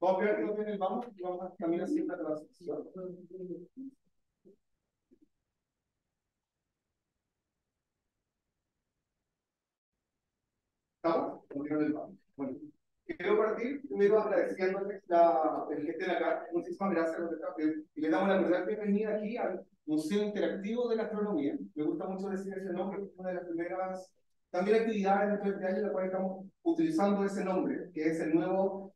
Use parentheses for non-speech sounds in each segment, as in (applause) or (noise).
Vamos a ver que no vamos y vamos a caminar siempre a transición. ¿Estamos? Bueno, quiero partir primero agradeciéndoles la, el que estén acá. Muchísimas gracias. Y le damos la verdad bienvenida aquí al Museo Interactivo de la Astronomía. Me gusta mucho decir ese nombre, es una de las primeras también actividades dentro de este año en la cual estamos utilizando ese nombre, que es el nuevo,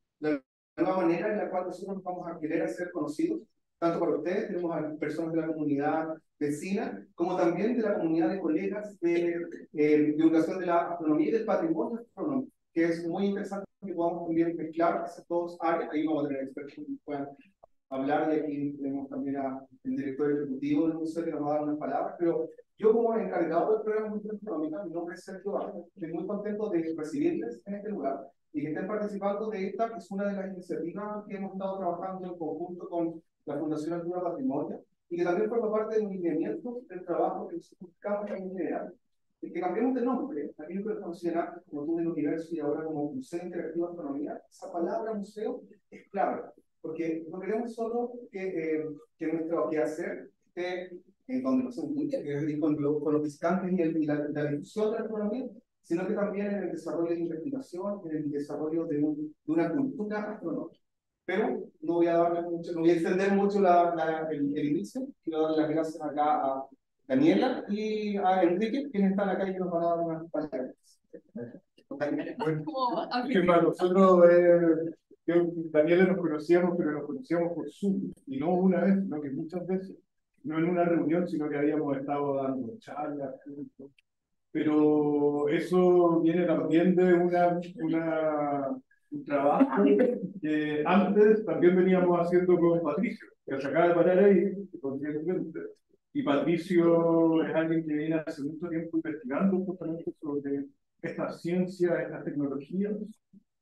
nueva manera en la cual nosotros vamos a querer ser conocidos, tanto para ustedes, tenemos a personas de la comunidad vecina, como también de la comunidad de colegas de, eh, de la astronomía y del patrimonio astronómico, que es muy interesante que podamos también mezclar esas dos áreas, ahí vamos a tener expertos que puedan hablar y aquí tenemos también al director ejecutivo del museo que nos va a dar unas palabras, pero yo como encargado del programa Cultura Astronómica, mi nombre es Sergio Vargas, estoy muy contento de recibirles en este lugar y que estén participando de esta, que es una de las iniciativas que hemos estado trabajando en conjunto con la Fundación Altura Patrimonio y que también forma parte de los del trabajo que buscamos en general. El que cambiemos de nombre, aquello que conocía como tú del universo y ahora como Museo Interactivo de Astronomía, esa palabra museo es clave, porque no queremos solo que, eh, que nuestro quehacer esté en donde nos es con, los visitantes y, el, y la, la, difusión de la astronomía, sino que también en el desarrollo de investigación, en el desarrollo de, un, de una cultura astronómica. Pero no voy a darle mucho, no voy a extender mucho la, la, el, el, inicio. Quiero dar las gracias acá a Daniela y a Enrique, quienes están acá y nos van a dar unas palabras. Bueno, nosotros, eh, Daniela nos conocíamos, pero nos conocíamos por Zoom, y no una vez, sino que muchas veces, no en una reunión, sino que habíamos estado dando charlas Pero eso viene también de una, una un trabajo que antes también veníamos haciendo con Patricio, que se acaba de parar ahí, conscientemente. Y Patricio es alguien que viene hace mucho tiempo investigando justamente sobre estas ciencias, estas tecnologías,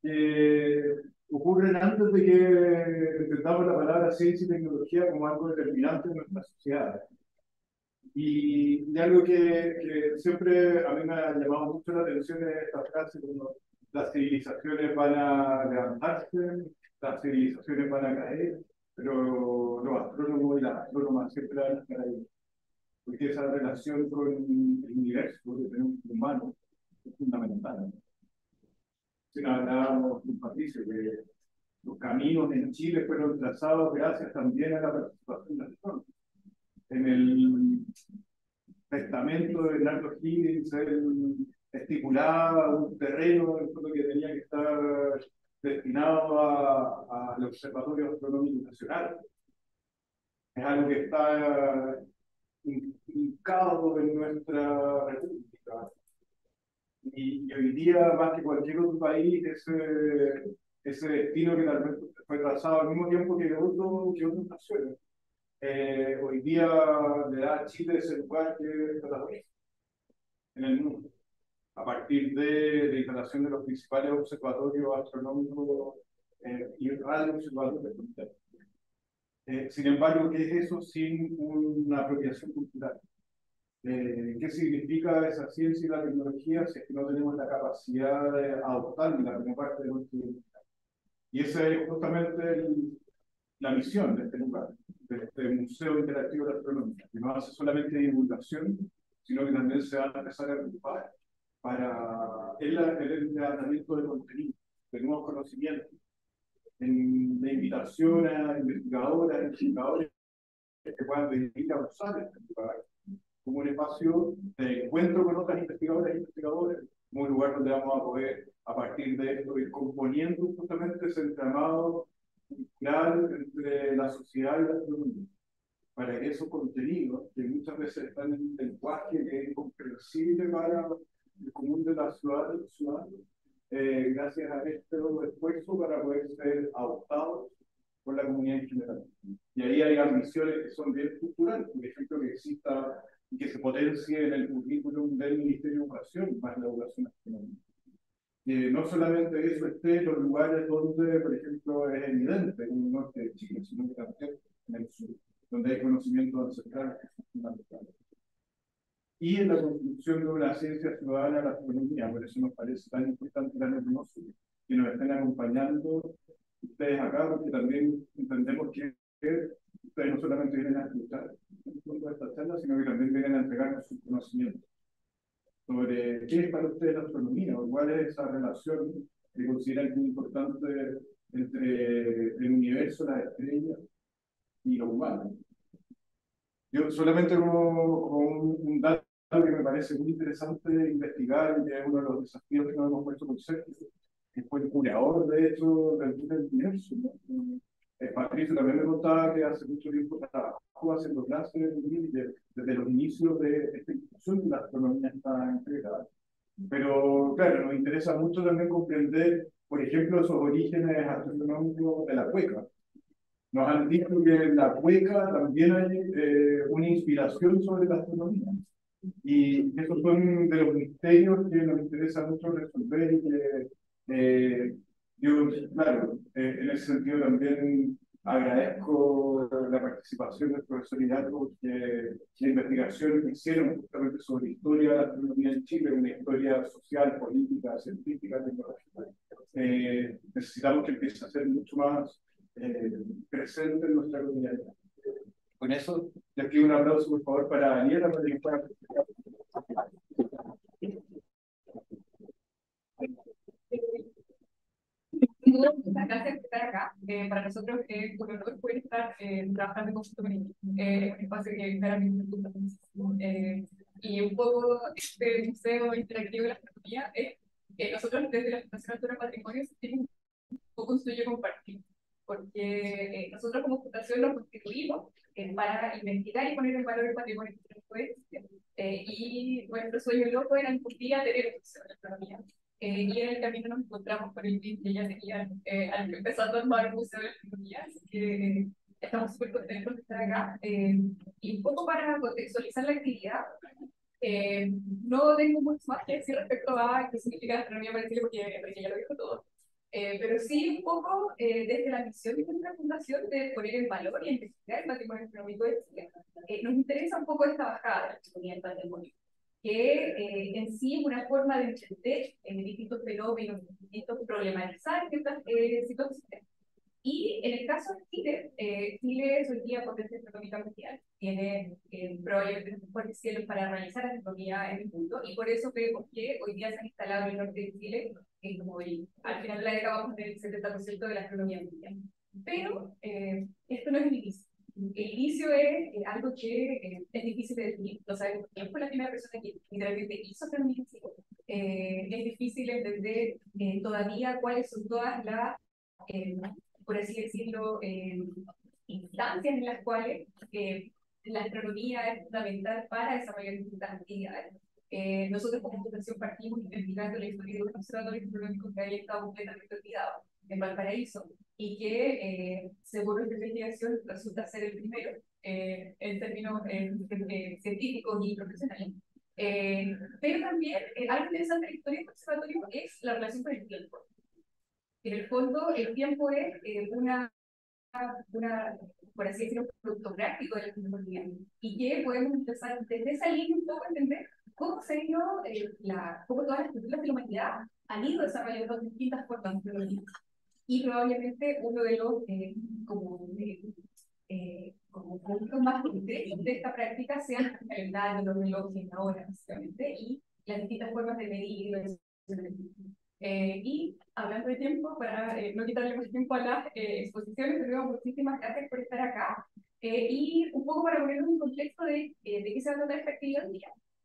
que ocurren antes de que entendamos la palabra ciencia y tecnología como algo determinante en nuestra sociedad. Y, y algo que, que, siempre a mí me ha llamado mucho la atención es esta frase cuando las civilizaciones van a levantarse, las civilizaciones van a caer, pero los astrónomos y las astrónomas siempre van a estar ahí. Porque esa relación con el universo que tenemos humano es fundamental. Si hablábamos con Patricio, que los caminos en Chile fueron trazados gracias también a la participación de astrónomos. En el testamento de Bernardo Higgins, el estipulaba un terreno que tenía que estar destinado al Observatorio Astronómico Nacional. Es algo que está indicado en nuestra república. Y, hoy día, más que cualquier otro país, ese, ese destino que tal vez fue trazado al mismo tiempo que, otro, que otras naciones, eh, hoy día le da a Chile ese lugar que es en el mundo a partir de la instalación de los principales observatorios astronómicos eh, y radioobservatorios eh, sin embargo, ¿qué es eso sin una apropiación cultural? Eh, ¿Qué significa esa ciencia y la tecnología si es que no tenemos la capacidad de adoptarla como parte de nuestra identidad? Y esa es justamente la misión de este lugar, este Museo Interactivo de Astronomía, que no hace solamente divulgación, sino que también se va a empezar a preocupar para el tratamiento de contenido, de nuevos conocimientos, en, de invitación a investigadoras, investigadores que puedan venir a usar este lugar como un espacio de encuentro con otras investigadoras e investigadores, como un lugar donde vamos a poder, a partir de esto, ir componiendo justamente ese entramado cultural entre la sociedad y la astronomía para que esos contenidos, que muchas veces están en un lenguaje que es incomprensible para el común de la ciudad, eh, gracias a este esfuerzo para poder ser adoptados por la comunidad en general. Y ahí hay ambiciones que son bien culturales, por ejemplo, que exista y que se potencie en el currículum del Ministerio de Educación, más la educación nacional. Que no solamente eso esté en los lugares donde, por ejemplo, es evidente, en el norte de Chile, sino que también en el sur, donde hay conocimientos ancestrales que y en la construcción de una ciencia ciudadana de la astronomía. Por eso nos parece tan importante la nosotros que nos estén acompañando ustedes acá, porque también entendemos que ustedes no solamente vienen a escuchar esta charla, sino que también vienen a entregarnos sus conocimientos sobre qué es para ustedes la astronomía o cuál es esa relación que consideran muy importante entre el universo, las estrellas y lo humano. Yo solamente como, un, dato que me parece muy interesante investigar y que es uno de los desafíos que nos hemos puesto con Sergio, que fue el curador de hecho del universo. Eh, Patricio también me contaba que hace mucho tiempo trabajó haciendo clases desde, desde los inicios de esta institución la astronomía está integrada. Pero claro, nos interesa mucho también comprender, por ejemplo, esos orígenes astronómicos de la cueca. Nos han dicho que en la cueca también hay eh, una inspiración sobre la astronomía. Y esos son de los misterios que nos interesa mucho resolver y que eh, yo, claro, eh, en ese sentido también agradezco la participación del profesor Hidalgo, que la investigación que hicieron justamente sobre historia de la astronomía en Chile, una historia social, política, científica, tecnológica. Eh, necesitamos que empiece a ser mucho más eh, presente en nuestra comunidad. Con eso, les pido un aplauso, por favor, para Daniela, para que pueda muchas gracias por estar acá. Eh, para nosotros es un honor poder estar eh, trabajando con Femenino. Eh, es un espacio que claramente. Eh, y un poco este museo interactivo de la astronomía es que nosotros desde la Fundación Altura Patrimonio tenemos un poco un sueño compartido. Porque eh, nosotros como fundación nos constituimos eh, para investigar y poner en valor el patrimonio que eh, y nuestro sueño loco era un día tener un museo de astronomía eh, y en el camino nos encontramos con el BIM que ya tenía eh, empezando a armar el Museo de Astronomía, así que eh, estamos súper contentos de estar acá. Eh, y un poco para contextualizar la actividad, eh, no tengo mucho más que decir respecto a qué significa la astronomía para Chile, porque, porque ya lo dijo todo. Eh, pero sí un poco desde la misión de nuestra fundación de poner en valor y investigar el patrimonio astronómico de Chile. Nos interesa un poco esta bajada de la del patrimonio que eh, en sí es una forma de entender en distintos fenómenos, distintos problematizar ciertas eh, situaciones. Y en el caso de Chile, eh, Chile es hoy día potencia económica mundial, tiene eh, probablemente los mejores cielos para realizar la economía en el mundo, y por eso vemos que hoy día se han instalado en el norte de Chile, en como el, al final de la década vamos a tener el 70% de la economía mundial. Pero eh, esto no es inicio. El inicio es eh, algo que eh, es difícil de definir. No sabemos quién fue la primera persona que literalmente hizo astronomía eh, Es difícil entender eh, todavía cuáles son todas las, eh, por así decirlo, eh, instancias en las cuales eh, la astronomía es fundamental para desarrollar distintas actividades. Nosotros como fundación partimos investigando la historia de un observatorio astronómico que había estado completamente olvidado en Valparaíso y que, eh, según nuestra investigación, resulta ser el primero eh, en términos eh, científicos y profesionales. Eh, pero también eh, algo interesante de la historia del observatorio es la relación con el tiempo. En el fondo, el tiempo es eh, una, una, por así decirlo, producto gráfico de la tecnología y que podemos empezar desde esa línea un poco a entender cómo se eh, la, cómo todas las culturas de la humanidad han ido desarrollando distintas formas de tecnología y probablemente uno de los eh, como, eh, como puntos más concretos de esta práctica sean el calendario, los relojes, la hora, básicamente, y las distintas formas de medir. Eh, y hablando de tiempo, para eh, no quitarle más tiempo a las eh, exposiciones, primero muchísimas gracias por estar acá. Eh, y un poco para ponernos en contexto de, eh, de qué se va a tratar esta actividad.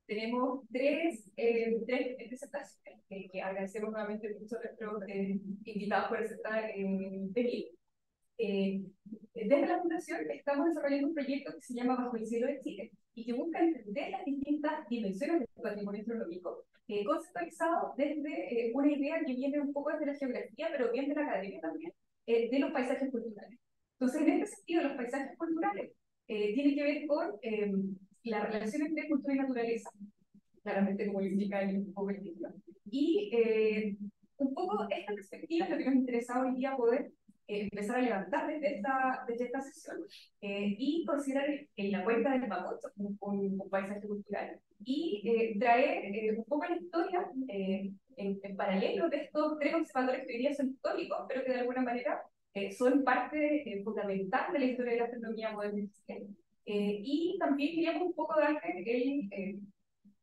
Tenemos tres, eh, tres presentaciones eh, que agradecemos nuevamente mucho a nuestros eh, invitados por aceptar eh, venir. Eh, desde la Fundación estamos desarrollando un proyecto que se llama Bajo el Cielo de Chile y que busca entender las distintas dimensiones del patrimonio astronómico, eh, conceptualizado desde eh, una idea que viene un poco desde la geografía, pero bien de la academia también, eh, de los paisajes culturales. Entonces, en este sentido, los paisajes culturales eh, tienen que ver con eh, la relación entre cultura y naturaleza, claramente como lo indica el, título. Y eh, un poco esta perspectiva es lo que nos interesa hoy día poder eh, empezar a levantar desde esta, desde esta sesión eh, y considerar en la cuenca del Mapocho un, un, un paisaje cultural y eh, traer eh, un poco la historia eh, en, en, paralelo de estos tres observadores que hoy día son históricos, pero que de alguna manera eh, son parte fundamental de la historia de la astronomía moderna eh, y también queríamos un poco darle el,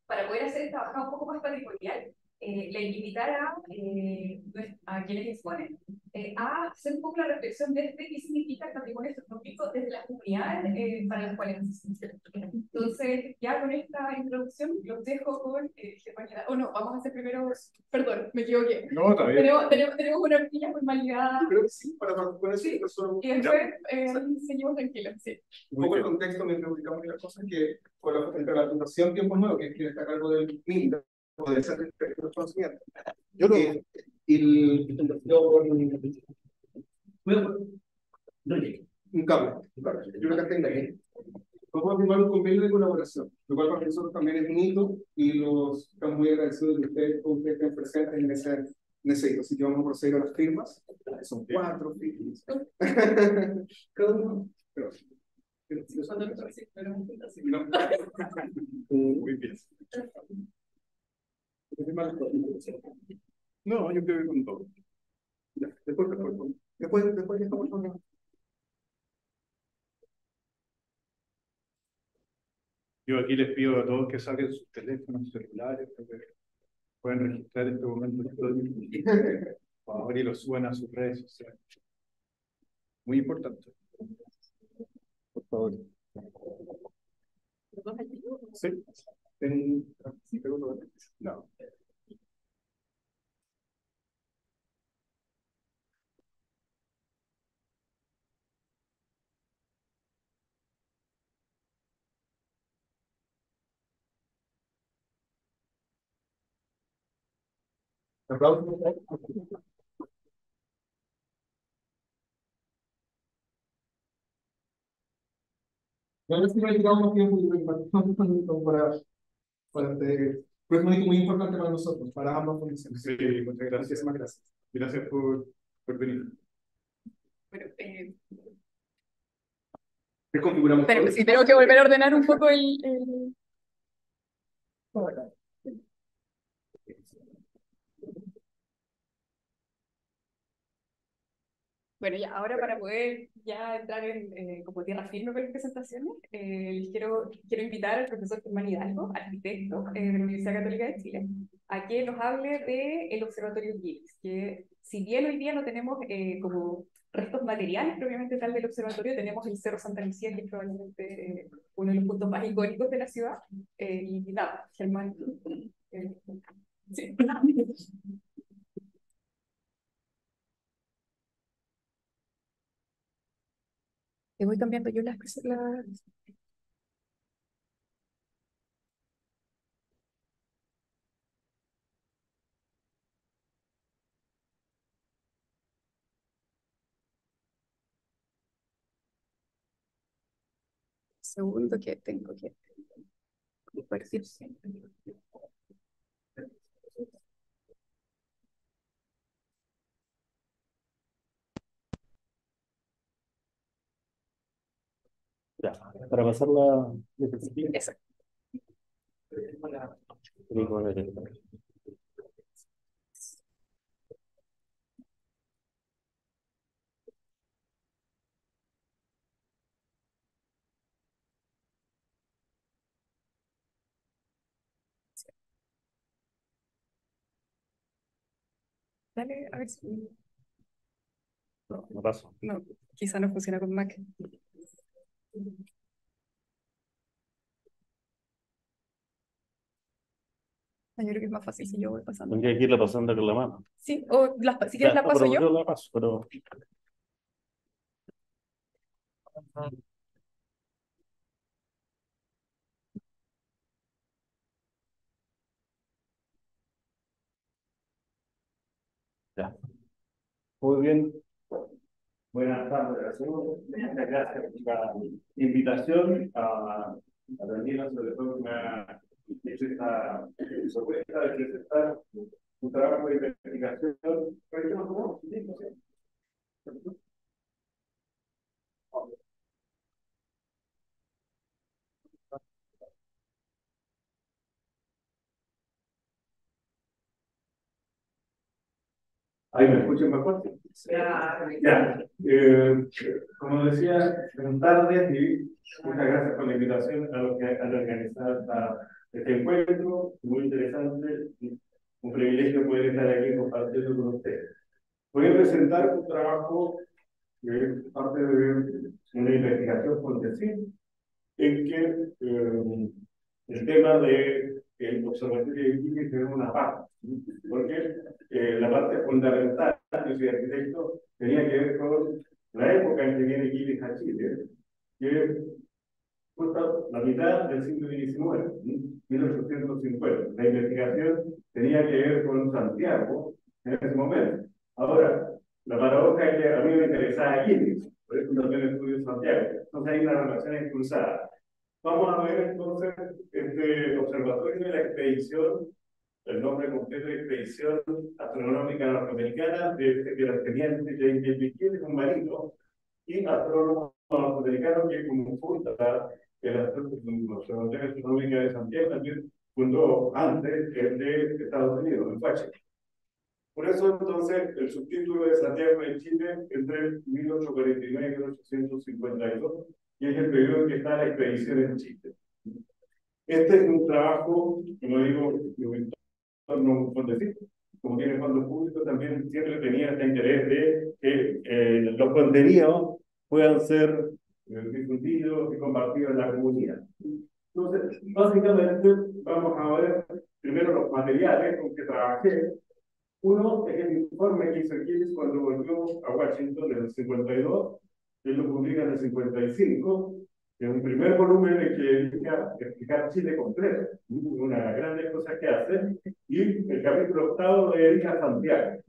para poder hacer esta bajada un poco más patrimonial, eh, le invitar a, eh, a quienes exponen eh, a hacer un poco la reflexión de este, qué significa el patrimonio astronómico desde la comunidad eh, para las cuales Entonces, ya con esta introducción, los dejo con eh, O no, vamos a hacer primero, perdón, me equivoqué. No, está bien. Tenemos, tenemos, tenemos una pequeña formalidad. Yo creo que sí, para poner Sí. Y después eh, seguimos tranquilos, sí. Un poco el contexto mientras ubicamos las cosas que con la, entre la Fundación Tiempo Nuevo, que es quien está a cargo del MINDA, de los Conocimientos, Yo lo. y el, un cable, un cable. yo creo que tenga ahí. Vamos a firmar un convenio de colaboración, lo cual para nosotros también es un hito y los estamos muy agradecidos de que ustedes, ustedes estén presentes en ese, en ese hito. Así que vamos a proceder a las firmas. Son cuatro firmas. (laughs) Cada uno. Pero, pero no. Yo creo que con todo. Ya, Después, después, después, después que estamos hablando. Yo aquí les pido a todos que saquen sus teléfonos celulares, porque pueden registrar este momento histórico, (laughs) por favor, y lo suban a sus redes sociales. Muy importante. Por favor. Sí. En- sí, seguro. No. Aplausos. Ya no sé si me ha quedado más tiempo yo creo que para, para, para este, pero es un hito muy importante para nosotros, para ambas fundaciones. Sí, muchas gracias. Muchísimas gracias. Gracias por, por venir. Bueno, eh, Reconfiguramos pero sí, tengo que volver a ordenar un poco el... el... Bueno, ya, ahora para poder ya entrar en eh, como tierra firme con las presentaciones, eh, les quiero, quiero invitar al profesor Germán Hidalgo, arquitecto eh, de la Universidad Católica de Chile, a que nos hable del Observatorio Gibbs, que si bien hoy día no tenemos eh, como restos materiales propiamente tal del observatorio, tenemos el Cerro Santa Lucía, que es probablemente eh, uno de los puntos más icónicos de la ciudad. Eh, y nada, Germán. sí. (laughs) Te voy cambiando yo las, las... Segundo que tengo que compartir. Ya, para pasar la diapositiva. Eso. Nico, a ver, Dale, a ver si... No, no paso. No, quizá no funciona con Mac. Yo creo que es más fácil si yo voy pasando. Tendría que irla pasando con la mano. Sí, o las, si quieres Ya, las paso pero yo. la paso, pero. Ya. Muy bien. Buenas tardes. Muchas gracias por la invitación a, a Daniela, sobre todo que me ha hecho esta sorpresa de presentar un trabajo de investigación. Ahí me escuchan más fuerte. Ya, eh, como decía, buenas tardes y muchas gracias por la invitación a los que han organizado este encuentro, muy interesante, un privilegio poder estar aquí compartiendo con ustedes. Voy a presentar un trabajo que es parte de una investigación por decir, en que eh, el tema de el observatorio de Iquique tiene una parte, porque eh, la parte fundamental, yo soy arquitecto, tenía que ver con la época en que viene Iquique a Chile, que justo la mitad del siglo XIX, 1850. La investigación tenía que ver con Santiago en ese momento. Ahora, la paradoja es que a mí me interesaba Iquique, por eso también estudio Santiago. Entonces hay una relación cruzada. Vamos a ver entonces este observatorio de la expedición, el nombre completo de Expedición Astronómica Norteamericana de, de la teniente James es un marino y astrónomo norteamericano que como funda el Observatorio Astronómico de Santiago también fundó antes el de Estados Unidos, en Washington. Por eso entonces el subtítulo de Santiago de Chile entre 1849 y 1852 y es el periodo en que está la expedición en Chile. Este es un trabajo, como digo, no como tiene fondos públicos, también siempre tenía este interés de que eh, los contenidos puedan ser eh, difundidos y compartidos en la comunidad. Entonces, básicamente, vamos a ver primero los materiales con que trabajé. Uno es el informe que hizo Aquiles cuando volvió a Washington en el 52 él lo publica en el 55, que es un primer volumen en que dedica explicar Chile completo, una de las grandes cosas que hace, y el capítulo octavo lo dedica a Santiago.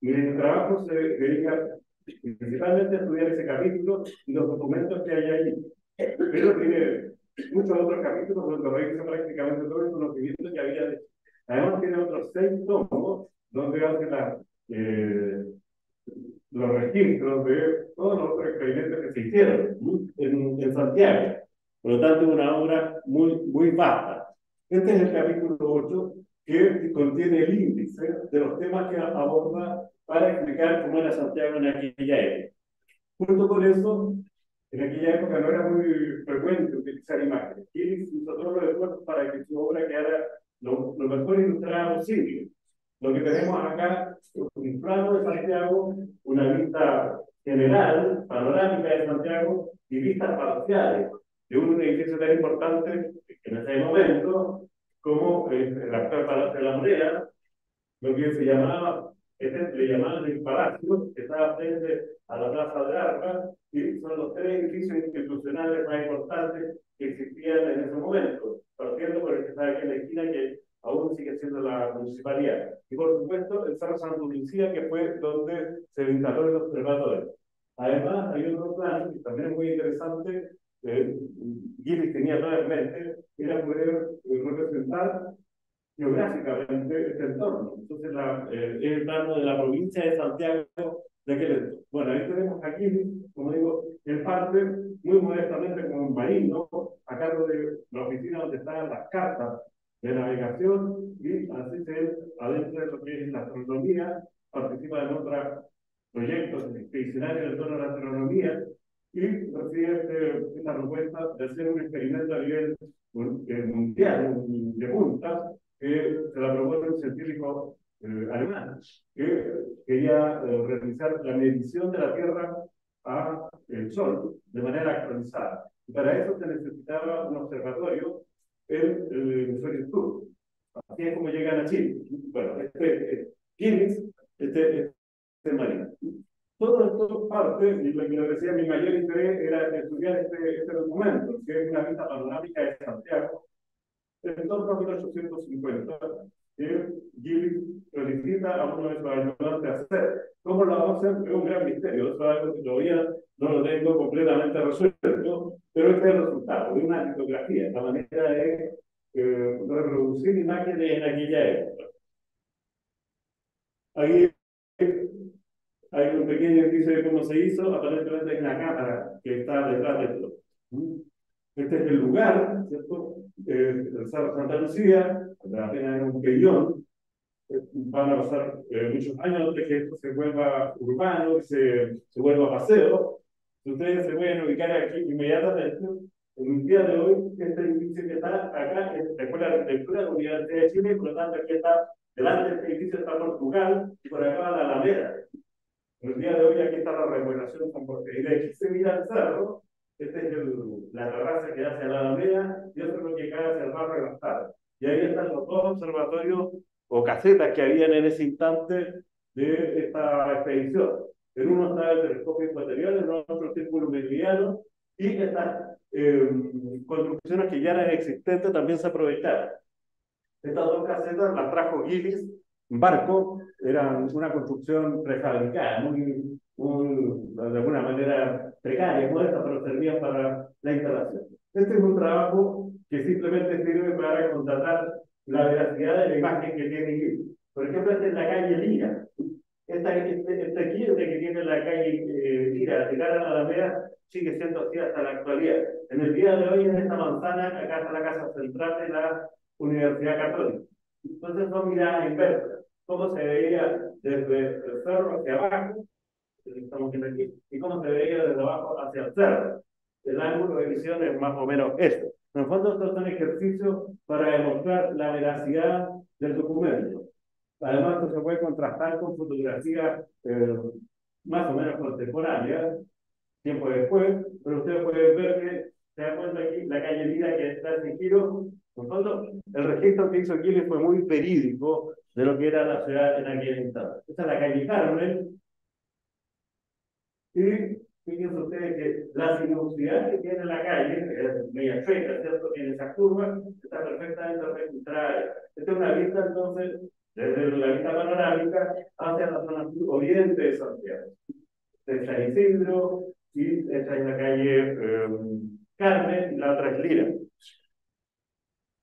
Y el trabajo se dedica principalmente a estudiar ese capítulo y los documentos que hay ahí. Pero tiene muchos otros capítulos donde revisa prácticamente todo el conocimiento que había. Además tiene otros seis tomos donde hace la... Eh, los registros de todos los experimentos que se hicieron en, en Santiago. Por lo tanto, una obra muy, muy vasta. Este es el capítulo 8 que contiene el índice de los temas que aborda para explicar cómo era Santiago en aquella época. Junto con eso, en aquella época no era muy frecuente utilizar imágenes. Y hizo todos los esfuerzos para que su obra quedara lo, lo mejor ilustrada posible. Lo que tenemos acá es un plano de Santiago, una vista general, panorámica de Santiago y vistas parciales de un edificio tan importante en ese momento como el actual Palacio de la Moneda, lo que se llamaba, este le llamaban el Palacio, que estaba frente a la Plaza de Armas, y son los tres edificios institucionales más importantes que existían en ese momento, partiendo por el que está aquí en la esquina, que aún sigue siendo la municipalidad. Y por supuesto, el Cerro Santo Lucía, que fue donde se instaló el observatorio. Además, hay otro plan que también es muy interesante, eh, Gilles tenía toda en mente, era poder eh, representar geográficamente este entorno. Entonces, la, eh, el plano de la provincia de Santiago de aquel Bueno, ahí tenemos aquí, como digo, en parte, muy modestamente como un marino, a cargo de la oficina donde están las cartas de navegación y así se adentro de lo que es la astronomía, participa en otros proyectos expedicionarios en torno a la astronomía y recibe este, esta propuesta de hacer un experimento a nivel eh, mundial, de punta, que se la propone un científico eh, alemán, que quería eh, realizar la medición de la Tierra a el Sol de manera actualizada. Y para eso se necesitaba un observatorio el, el hemisferio sur. Así es como llegan a Chile. Bueno, este, es este, este marino. Todo esto parte, y lo que decía, mi mayor interés era estudiar este, este documento, que es una vista panorámica de Santiago, en torno a 1850, Gilles solicita a uno de sus ayudantes hacer. ¿Cómo lo hacen? Es un gran misterio, eso es algo que todavía no lo tengo completamente resuelto, pero este es el resultado de una litografía, la manera de eh, reproducir imágenes en aquella época. Ahí hay un pequeño indicio de cómo se hizo, aparentemente hay una cámara que está detrás de esto. Este es el lugar, ¿cierto? Eh, Santa Lucía, apenas era un peñón, eh, van a pasar eh, muchos años de que esto se vuelva urbano, se, se vuelva paseo. Ustedes se pueden ubicar aquí inmediatamente. En el día de hoy, este edificio que está acá es la Escuela de Arquitectura de la Universidad de Chile, por lo tanto aquí está, delante de este edificio está Portugal y por acá la Alameda. En el día de hoy aquí está la remodelación San Jorge. Y de aquí se mira el cerro, esta es el, la terraza que hace la Alameda y otro lo que cae hacia el de las Y ahí están los dos observatorios o casetas que habían en ese instante de esta expedición. En uno estaba el telescopio ecuatorial, en otro el círculo mediano, y estas eh, construcciones que ya eran existentes también se aprovecharon. Estas dos casetas las trajo Gillis, barco, eran una construcción prefabricada, muy, muy, de alguna manera precaria, modesta, pero servían para la instalación. Este es un trabajo que simplemente sirve para contratar la veracidad de la imagen que tiene. Por ejemplo, esta es la calle Lira. Esta, este, este quiebre que tiene la calle eh, Lira de cara a la Alameda sigue siendo así hasta la actualidad. En el día de hoy, en esta manzana, acá está la casa central de la Universidad Católica. Entonces son miradas inversas. Cómo se veía desde el cerro hacia abajo, estamos viendo aquí, y cómo se veía desde abajo hacia el cerro. El ángulo de visión es más o menos este. En el fondo, estos son ejercicios para demostrar la veracidad del documento. Además, esto se puede contrastar con fotografías eh, más o menos contemporáneas, tiempo después, pero ustedes pueden ver que se da cuenta aquí la calle Lira que está en giro. El fondo, el registro que hizo Gilles fue muy verídico de lo que era la ciudad en aquel instante. Esta es la calle Carmen. Y Fíjense ustedes que la sinuosidad que tiene la calle, es media fecha, ¿cierto? Tiene esa curva, está perfectamente registrada. Esta es una vista, entonces, desde la vista panorámica hacia la zona oriente de Santiago. Esta es Isidro y esta es la calle eh, Carmen y la otra es Lira.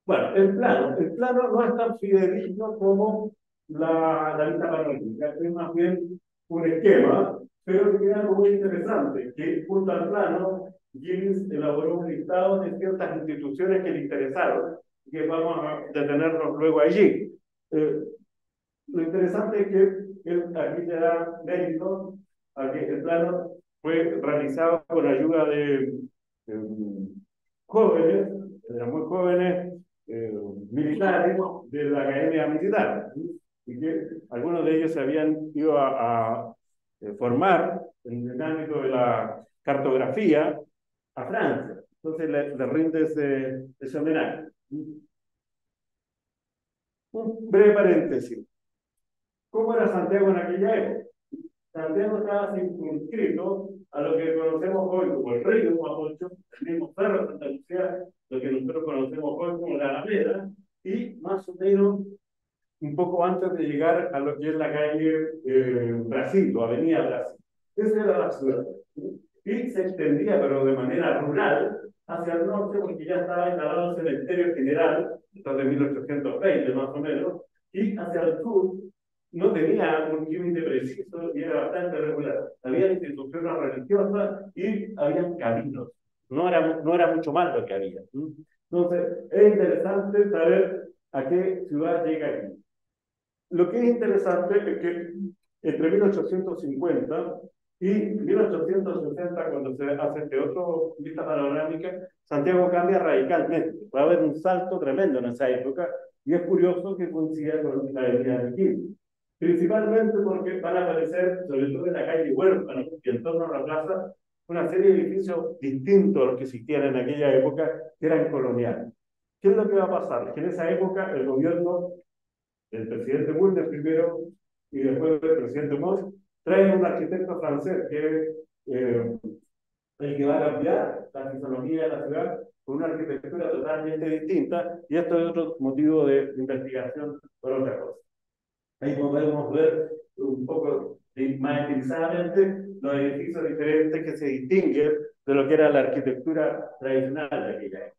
Bueno, el plano. El plano no es tan fidedigno como la, la vista panorámica, es más bien un esquema pero que algo muy interesante, que junto al plano, Gibbs elaboró un listado de ciertas instituciones que le interesaron, que vamos a detenernos luego allí. Eh, lo interesante es que él aquí le da mérito a que el plano fue realizado con ayuda de jóvenes, eran muy jóvenes, eh, militares de la Academia Militar, y que algunos de ellos se habían ido a eh, formar en el ámbito de la cartografía a Francia. Entonces le, le rinde ese, ese homenaje. Un breve paréntesis. ¿Cómo era Santiago en aquella época? Santiago estaba circunscrito a lo que conocemos hoy como el río Mapocho, el mismo cerro de Santa Lucía, lo que nosotros conocemos hoy como la Alameda, y más o menos un poco antes de llegar a lo que es la calle eh, Brasil, o Avenida Brasil. Esa era la ciudad. Y se extendía, pero de manera rural, hacia el norte, porque ya estaba instalado el cementerio general, esto de 1820 más o menos, y hacia el sur no tenía un límite preciso y era bastante regular. Había instituciones religiosas y había caminos. No era, no era mucho más lo que había. Entonces, es interesante saber a qué ciudad llega aquí. Lo que es interesante es que entre 1850 y 1860, cuando se hace este otro vista panorámica, Santiago cambia radicalmente. Va a haber un salto tremendo en esa época y es curioso que coincida con la avenida de Quilmes. Principalmente porque van a aparecer, sobre todo en la calle Huérfano y en torno a la plaza, una serie de edificios distintos a los que existían en aquella época, que eran coloniales. ¿Qué es lo que va a pasar? Que en esa época el gobierno el presidente Bulnes primero y después del presidente Moss, traen un arquitecto francés que es eh, el que va a cambiar la fisonomía de la ciudad con una arquitectura totalmente distinta, y esto es otro motivo de investigación por otra cosa. Ahí podemos ver un poco más estilizadamente los edificios diferentes que se distinguen de lo que era la arquitectura tradicional de aquella época.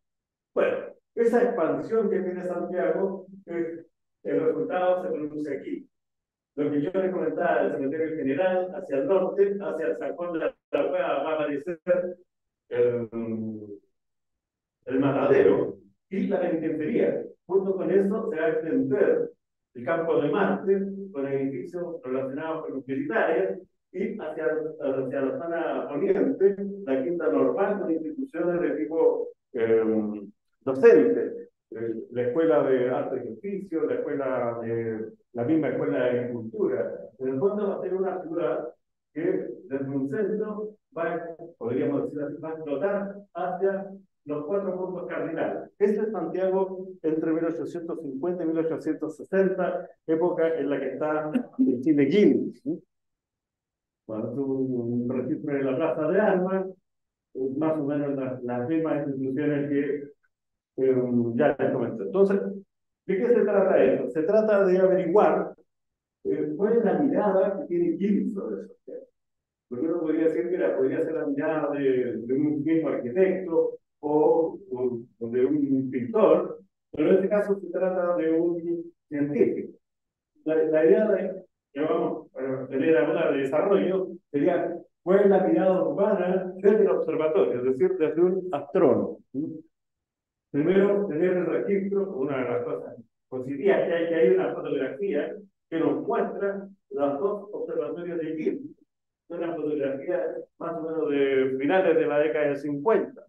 Bueno, esa expansión que tiene Santiago es el resultado se produce aquí. Lo que yo les comentaba del cementerio general, hacia el norte, hacia el San Juan de la Cueva, va a aparecer el, el matadero y la penitenciaría. Junto con eso se va a extender el campo de Marte, con edificios relacionados con los militares, y hacia, hacia la zona oriente, la quinta normal, con instituciones de tipo eh, docente, la escuela de arte y oficio, la escuela de la misma escuela de agricultura. En el fondo va a ser una ciudad que desde un centro va, podríamos decir así, va a explotar hacia los cuatro puntos cardinales. Este es Santiago entre 1850 y 1860, época en la que está el Chile Guinness. Cuando tú registras en la plaza de armas, más o menos las, las mismas instituciones que um, ya les comenté. Entonces, ¿de qué se trata esto? Se trata de averiguar eh, cuál es la mirada que tiene Gibbs sobre eso. Porque uno podría decir la, podría ser la mirada de, de un mismo arquitecto o, o, de un pintor, pero en este caso se trata de un científico. La, la idea de, que vamos a tener ahora de desarrollo sería cuál es la mirada urbana desde el observatorio, es decir, desde un astrónomo. Primero, tener el registro, una de las cosas positivas que hay, que hay una fotografía que nos muestra los dos observatorios de Egipto. Una fotografía más o menos de finales de la década del 50.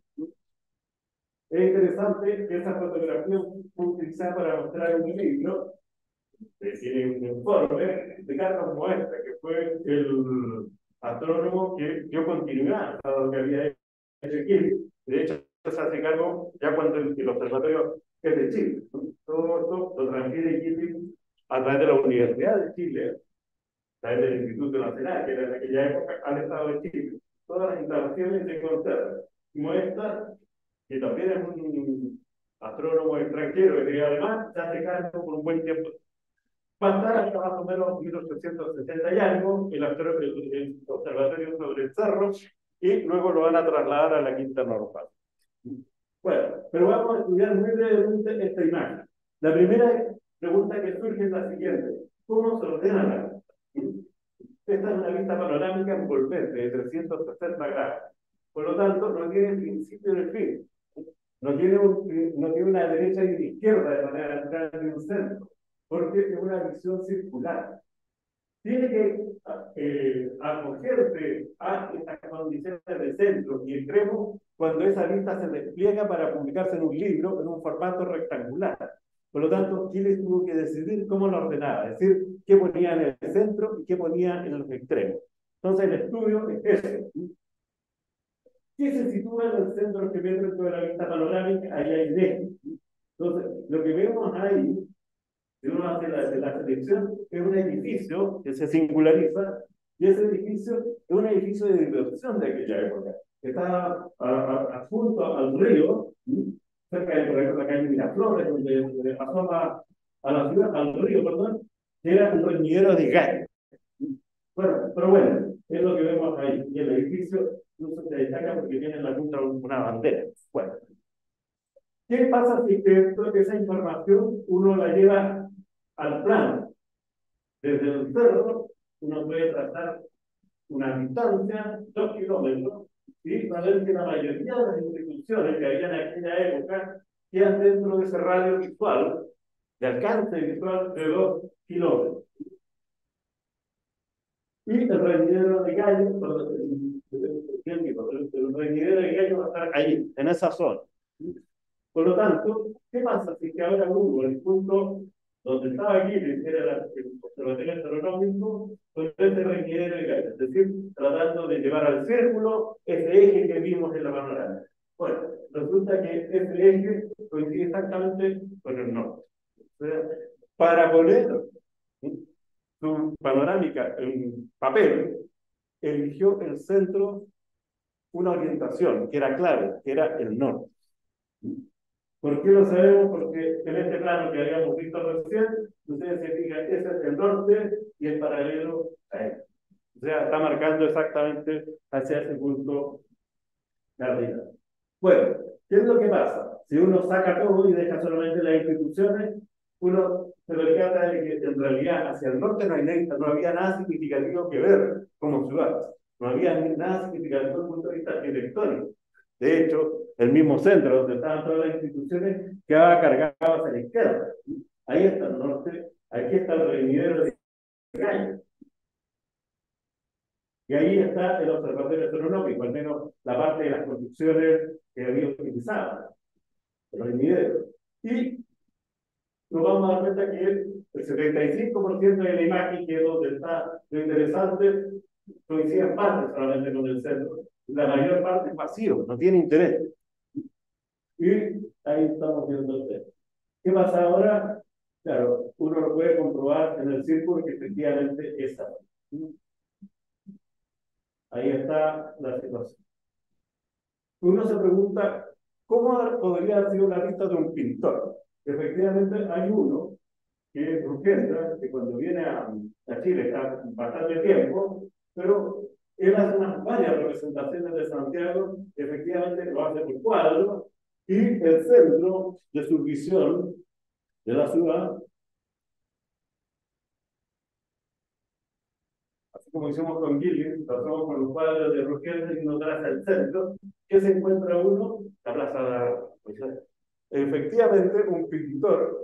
Es interesante que esa fotografía fue utilizada para mostrar un libro tiene un informe de cartas como esta, que fue el astrónomo que dio continuidad a lo que había hecho aquí. De hecho, se hace cargo ya cuando el, observatorio es de Chile. Todo esto lo transfiere Chile a través de la Universidad de Chile, a través del Instituto Nacional, que era en aquella época al Estado de Chile. Todas las instalaciones se conservan. Como esta, que también es un astrónomo extranjero, que además se hace cargo por un buen tiempo. Estar hasta más o menos 1870 y algo, el, el observatorio sobre el cerro, y luego lo van a trasladar a la Quinta Normal. Bueno, pero vamos a estudiar muy brevemente esta imagen. La primera pregunta que surge es la siguiente. ¿Cómo se ordena la Esta es una vista panorámica envolvente de 360 grados. Por lo tanto, no tiene principio ni fin. No tiene, un, no tiene una derecha y una izquierda de manera natural de un centro, porque es una visión circular tiene que eh, acogerse a estas condiciones de centro y extremo cuando esa lista se despliega para publicarse en un libro en un formato rectangular. Por lo tanto, Chile tuvo que decidir cómo lo ordenaba, es decir, qué ponía en el centro y qué ponía en los extremos. Entonces, el estudio es ese. ¿Qué se sitúa en el centro que dentro de la vista panorámica? Ahí hay D. Entonces, lo que vemos ahí si uno hace la, la selección, es un edificio que se singulariza, y ese edificio es un edificio de diversión de aquella época. Está adjunto al río, cerca de, por ejemplo, la calle Miraflores, donde asoma a la ciudad, al río, perdón, que era un reñidero de gas. Bueno, pero bueno, es lo que vemos ahí. Y el edificio incluso se destaca porque tiene en la punta una bandera. Bueno, ¿qué pasa si esa información uno la lleva al plano. Desde el cerro uno puede trazar una distancia, dos kilómetros, y saber que la mayoría de las instituciones que había en aquella época quedan dentro de ese radio visual, de alcance visual de dos kilómetros. Y el reñidero de gallo, el reñidero de gallo va a estar ahí, en esa zona. Por lo tanto, ¿qué pasa si que ahora hubo el punto donde estaba aquí, era el observatorio astronómico, con este requiere de es decir, tratando de llevar al círculo ese eje que vimos en la panorámica. Bueno, resulta que ese eje coincide exactamente con el norte. O sea, para poner su panorámica en papel, eligió el centro una orientación que era clave, que era el norte. ¿Por qué lo sabemos? Porque en este plano que habíamos visto recién, ustedes se fijan, ese es el norte y el paralelo a él. O sea, está marcando exactamente hacia ese punto cardinal. Bueno, ¿qué es lo que pasa? Si uno saca todo y deja solamente las instituciones, uno se percata de que en realidad hacia el norte no, hay, no había nada significativo que ver como ciudad. No había nada significativo desde el punto de vista arquitectónico. De hecho, el mismo centro donde estaban todas las instituciones quedaba cargado hacia la izquierda. Ahí está el norte, Aquí está el reñidero de Caña. Y ahí está el observatorio astronómico, al menos la parte de las construcciones que había utilizado, el reñidero. Y nos vamos a dar cuenta que el 75% de la imagen, que es donde está lo interesante, coincide en parte solamente con el centro. La mayor parte es vacío, no tiene interés. Y ahí estamos viendo el tema. ¿Qué pasa ahora? Claro, uno lo puede comprobar en el círculo que efectivamente es así. Ahí está la situación. Uno se pregunta, ¿cómo podría haber sido la lista de un pintor? Efectivamente, hay uno que es Urgenda, que cuando viene a, a, Chile está bastante tiempo, pero él hace unas varias representaciones de Santiago, efectivamente lo hace por cuadro, y el centro de su visión de la ciudad, así como hicimos con Gillian, pasamos con los cuadros de Urgenda y nos trae el centro, ¿qué se encuentra uno? La plaza de Efectivamente, un pintor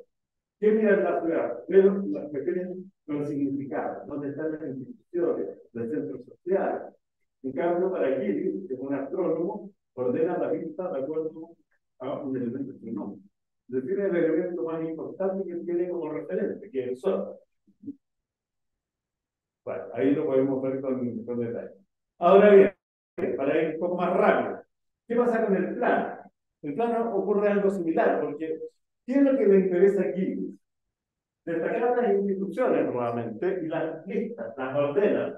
¿Qué mira en la ciudad? Pero las cuestiones con significado, dónde están las instituciones, el centro social. En cambio, para Gilles, que es un astrónomo, ordena la vista de acuerdo a un elemento astronómico. Define el elemento más importante que tiene como referente, que es el Sol. Bueno, ahí lo podemos ver con, con detalle. Ahora bien, para ir un poco más rápido, ¿qué pasa con el plano? El plano ocurre algo similar, porque ¿Qué es lo que le interesa aquí? Destacar las instituciones nuevamente y las listas, las ordenas.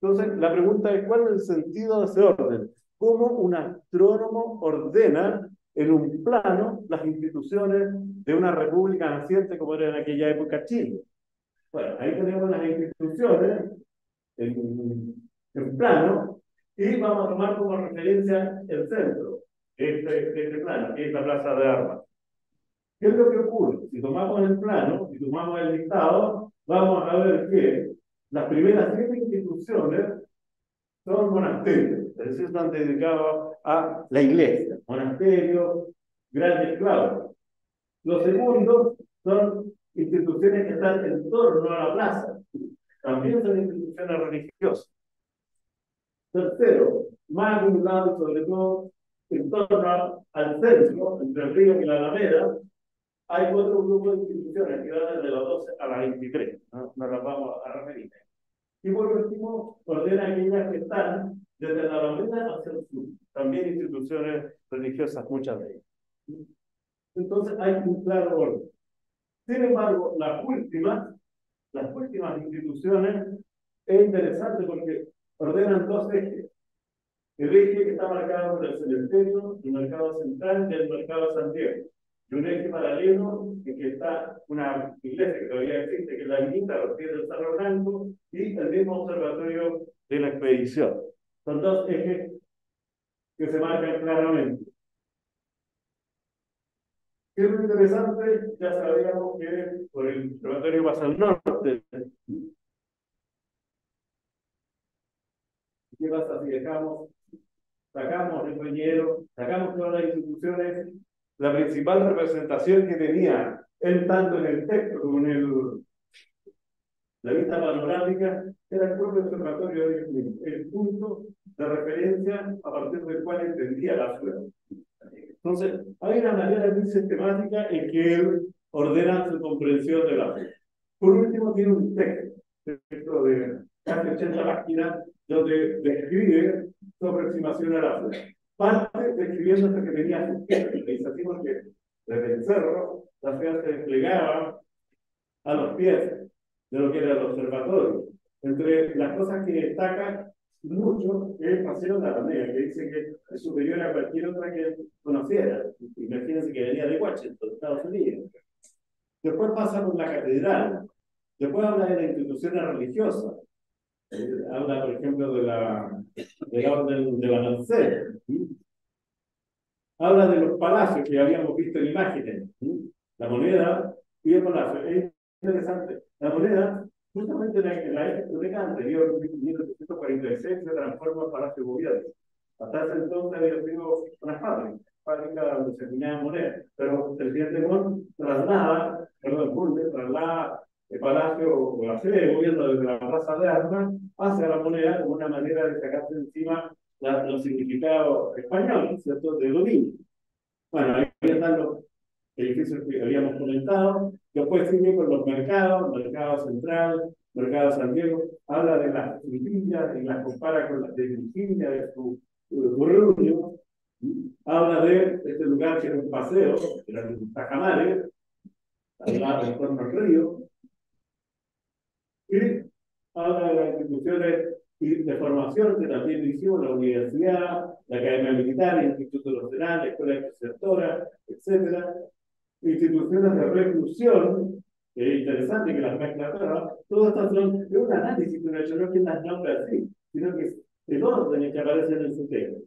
Entonces, la pregunta es, ¿cuál es el sentido de ese orden? ¿Cómo un astrónomo ordena en un plano las instituciones de una república naciente como era en aquella época Chile? Bueno, ahí tenemos las instituciones en, en plano y vamos a tomar como referencia el centro de este, este plano, que es la Plaza de Armas. ¿Qué es lo que ocurre? Si tomamos el plano, si tomamos el listado, vamos a ver que las primeras siete instituciones son monasterios, es decir, están dedicados a la iglesia, monasterios, grandes claustros. Los segundos son instituciones que están en torno a la plaza, también son instituciones religiosas. Tercero, más acumulado sobre todo en torno al centro, entre el río y la alameda, hay cuatro grupos de instituciones que van desde las 12 a las 23, no nos las vamos a referir. Y por último, ordena aquellas que están desde la Alameda hacia el sur, también instituciones religiosas, muchas de ellas. Entonces hay un claro orden. Sin embargo, las últimas, las últimas instituciones es interesante porque ordenan dos ejes. El eje que está marcado por el cementerio, el mercado central y el mercado Santiago y un eje paralelo en que está una iglesia que todavía existe, que es la Vinita, los pies del Cerro Blanco, y el mismo observatorio de la expedición. Son dos ejes que se marcan claramente. ¿Qué es lo interesante? Ya sabíamos que por el observatorio pasa al norte. ¿Qué pasa si dejamos, sacamos el reñero, sacamos todas las instituciones la principal representación que tenía él tanto en el texto como en el, la vista panorámica era el propio observatorio de el punto de referencia a partir del cual entendía la ciudad. Entonces, hay una manera muy sistemática en que él ordena su comprensión de la fe. Por último, tiene un texto, texto de casi 80 páginas, donde describe su aproximación a la fe parte describiendo hasta que tenía sus así porque desde el cerro la ciudad se desplegaba a los pies de lo que era el observatorio. Entre las cosas que destaca mucho el Paseo de Alameda, que dice que es superior a cualquier otra que conociera. Imagínense que venía de Washington, Estados Unidos. Después pasa por la catedral. Después habla de las instituciones religiosas. Eh, habla, por ejemplo, de la, de la orden de Balancero. Habla de los palacios que habíamos visto en imágenes. La moneda y el palacio. Es interesante. La moneda, justamente en la, época anterior, 1846, se transforma en palacio de gobierno. Hasta ese entonces había sido una fábrica, fábrica donde se tenía moneda. Pero el presidente Mon traslada, perdón, Bulnes traslada el palacio o la sede de gobierno desde la Plaza de Armas hacia la moneda como una manera de sacarse encima los significados españoles, ¿cierto?, de dominio. Bueno, ahí están los edificios que habíamos comentado. Después sigue con los mercados, mercado central, mercado San Diego. Habla de las Virginias y las compara con las de Virginia, de su Burrunio. Habla de este lugar que era un paseo, que era un Tajamares, al lado en torno al río. Y habla de las instituciones de formación que también hicimos, la universidad, la Academia Militar, el Instituto Nacional, la Escuela Preceptora, etcétera, instituciones de reclusión, es interesante que las mezcla todas, estas son de un análisis hecho, no que las nombra así, sino que es el orden que aparece en el sistema.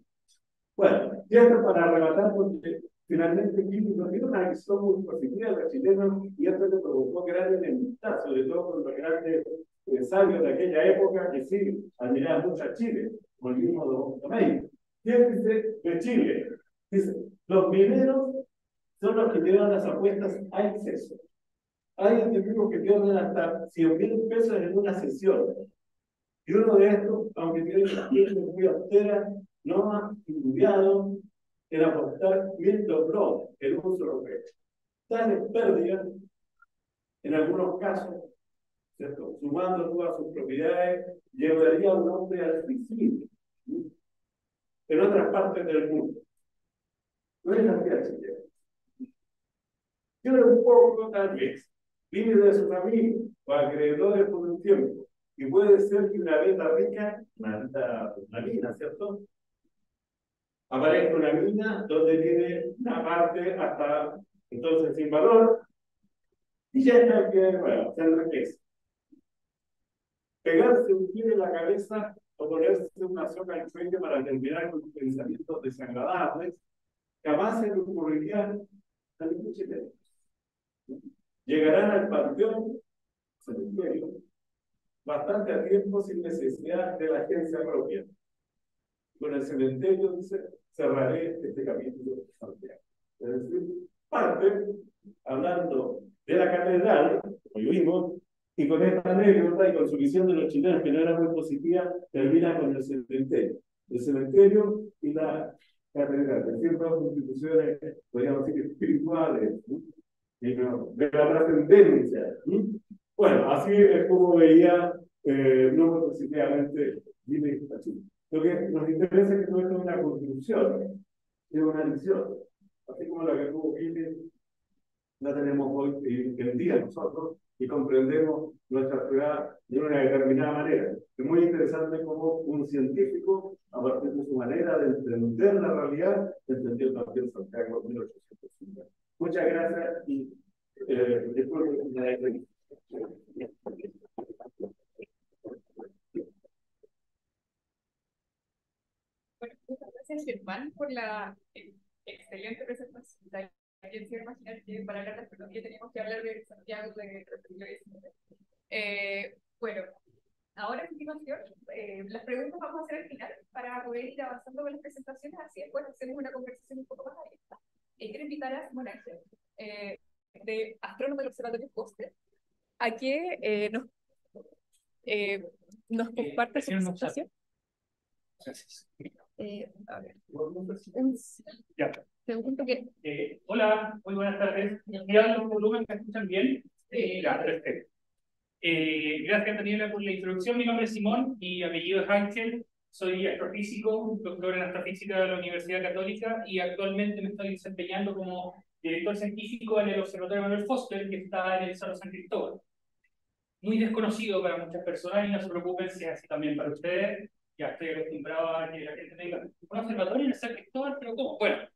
Bueno, y esto para arrebatar, porque finalmente Químico tiene una acción muy positiva de los chilenos y esto le provocó gran enemistad, sobre todo con los grandes eh, sabios de aquella época que sí admiraban mucho a Chile, el mismo Don México. ¿Quién dice de Chile? Dice, los mineros son los que llevan las apuestas a exceso. Hay individuos que pierden hasta 100 mil pesos en una sesión. Y uno de estos, aunque tiene una muy austera, no ha estudiado en apostar mil doblones en un solo pecho. Tales pérdidas, en algunos casos, ¿cierto? sumando todas sus propiedades, llevaría a un hombre al suicidio en otras partes del mundo. No es así Chile. Yo un poco, tal vez, vive de su familia o acreedores por un tiempo. Y puede ser que una venta rica, una, una mina, ¿cierto? Aparezca una mina donde tiene una parte hasta entonces sin valor y ya está que, bueno, se enriquece. Pegarse un tiro en la cabeza o ponerse una soga en frente para terminar con pensamientos desagradables, jamás se le ocurriría a ningún chileno. Llegarán al panteón, cementerio, bastante a tiempo sin necesidad de la agencia propia. Con el cementerio, dice, cerraré este capítulo de. Es decir, parte hablando de la catedral, como vimos, y con esta anécdota y con su visión de los chilenos que no era muy positiva, termina con el cementerio. El cementerio y la catedral, es decir, dos instituciones, podríamos decir, espirituales, de la trascendencia. Bueno, así es como veía eh, no positivamente Jimmy Lo que nos interesa es que todo esto es una construcción, es una visión, así como la que tuvo Jimmy, la tenemos hoy en día nosotros y comprendemos nuestra ciudad de una determinada manera. Es muy interesante cómo un científico, a partir de su manera de entender la realidad, entendió también Santiago 1850. Muchas gracias y eh, Bueno, muchas gracias, Germán, por la eh, excelente presentación. Alguien se imaginar que para hablar de astronomía teníamos que hablar de Santiago de eh, Bueno, ahora a continuación, eh, las preguntas vamos a hacer al final para poder ir avanzando con las presentaciones, así después hacemos una conversación un poco más abierta. Y quiero invitar a Simón Ángel, eh, de astrónomo del Observatorio Foster, a que eh, nos, eh, nos comparte su presentación. Gracias. Eh, a ver. Ya. Segundo que... Eh, hola, muy buenas tardes. ¿Me un volumen? ¿Me escuchan bien? Eh, ya, perfecto. Eh, gracias, Daniela, por la introducción. Mi nombre es Simón y apellido es Ángel. Soy astrofísico, doctor en astrofísica de la Universidad Católica y actualmente me estoy desempeñando como director científico en el Observatorio Manuel Foster, que está en el Cerro San Cristóbal. Muy desconocido para muchas personas y no se preocupen si es así también para ustedes. Ya estoy acostumbrado a que la gente tenga un observatorio en el San Cristóbal, pero ¿cómo? Bueno,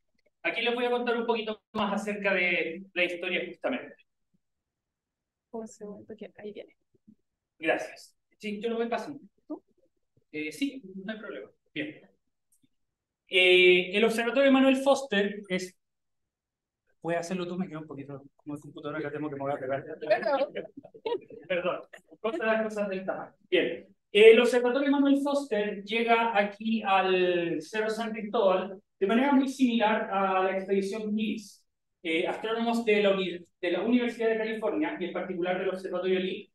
aquí les voy a contar un poquito más acerca de la historia justamente. Un segundo, que ahí viene. Gracias. Sí, yo lo voy pasando. Eh, sí, no hay problema. Bien. Eh, el Observatorio Manuel Foster es Puedes hacerlo tú, me quedo un poquito como el computador que tengo que mover a pegar. (laughs) Perdón, cosas, las cosas del tamaño. Bien, el Observatorio Manuel Foster llega aquí al Cerro San Cristóbal de manera muy similar a la expedición NIS. eh, astrónomos de la, de la Universidad de California, y en particular del Observatorio Lee,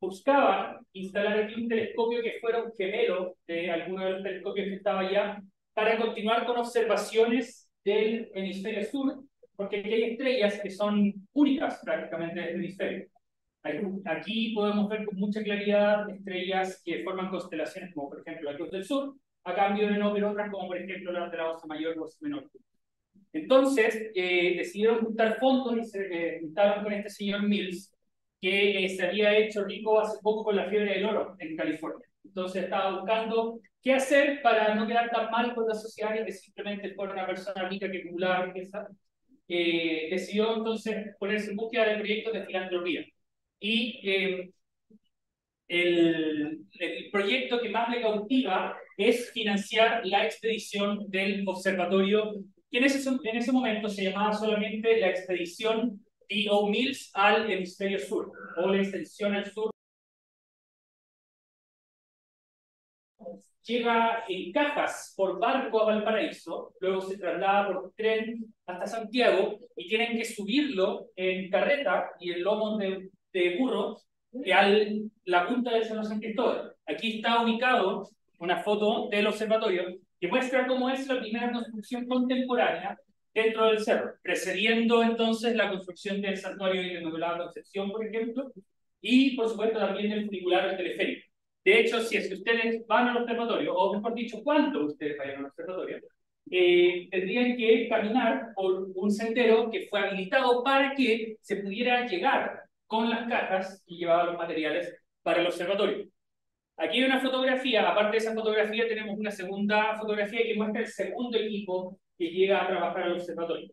buscaban instalar aquí un telescopio que fuera un gemelo de alguno de los telescopios que estaba allá, para continuar con observaciones del hemisferio sur, porque aquí hay estrellas que son únicas prácticamente del hemisferio. Aquí podemos ver con mucha claridad estrellas que forman constelaciones, como por ejemplo la Cruz del Sur, a cambio de no ver otras, como por ejemplo la de la Osa Mayor o Osa Menor. Entonces, eh, decidieron juntar fondos y se eh, juntaron con este señor Mills, que eh, se había hecho rico hace poco con la fiebre del oro en California. Entonces estaba buscando qué hacer para no quedar tan mal con la sociedad y que simplemente fuera una persona rica que acumulaba riqueza. Eh, decidió entonces ponerse en búsqueda de proyectos de filantropía. Y eh, el, el, proyecto que más le cautiva es financiar la expedición del observatorio, que en ese, en ese momento se llamaba solamente la expedición D.O. Mills al hemisferio sur, o la extensión al sur. Llega en cajas por barco a Valparaíso, luego se traslada por tren hasta Santiago y tienen que subirlo en carreta y en lomo de, de burro a la punta del Cerro San Cristóbal. Aquí está ubicado una foto del observatorio que muestra cómo es la primera construcción contemporánea dentro del cerro, precediendo entonces la construcción del santuario de Inmaculada Concepción, por ejemplo, y por supuesto también el funicular del teleférico. De hecho, si es que ustedes van al observatorio, o mejor dicho, cuánto ustedes vayan al observatorio, eh, tendrían que caminar por un sendero que fue habilitado para que se pudiera llegar con las cajas y llevar los materiales para el observatorio. Aquí hay una fotografía, aparte de esa fotografía tenemos una segunda fotografía que muestra el segundo equipo que llega a trabajar al observatorio.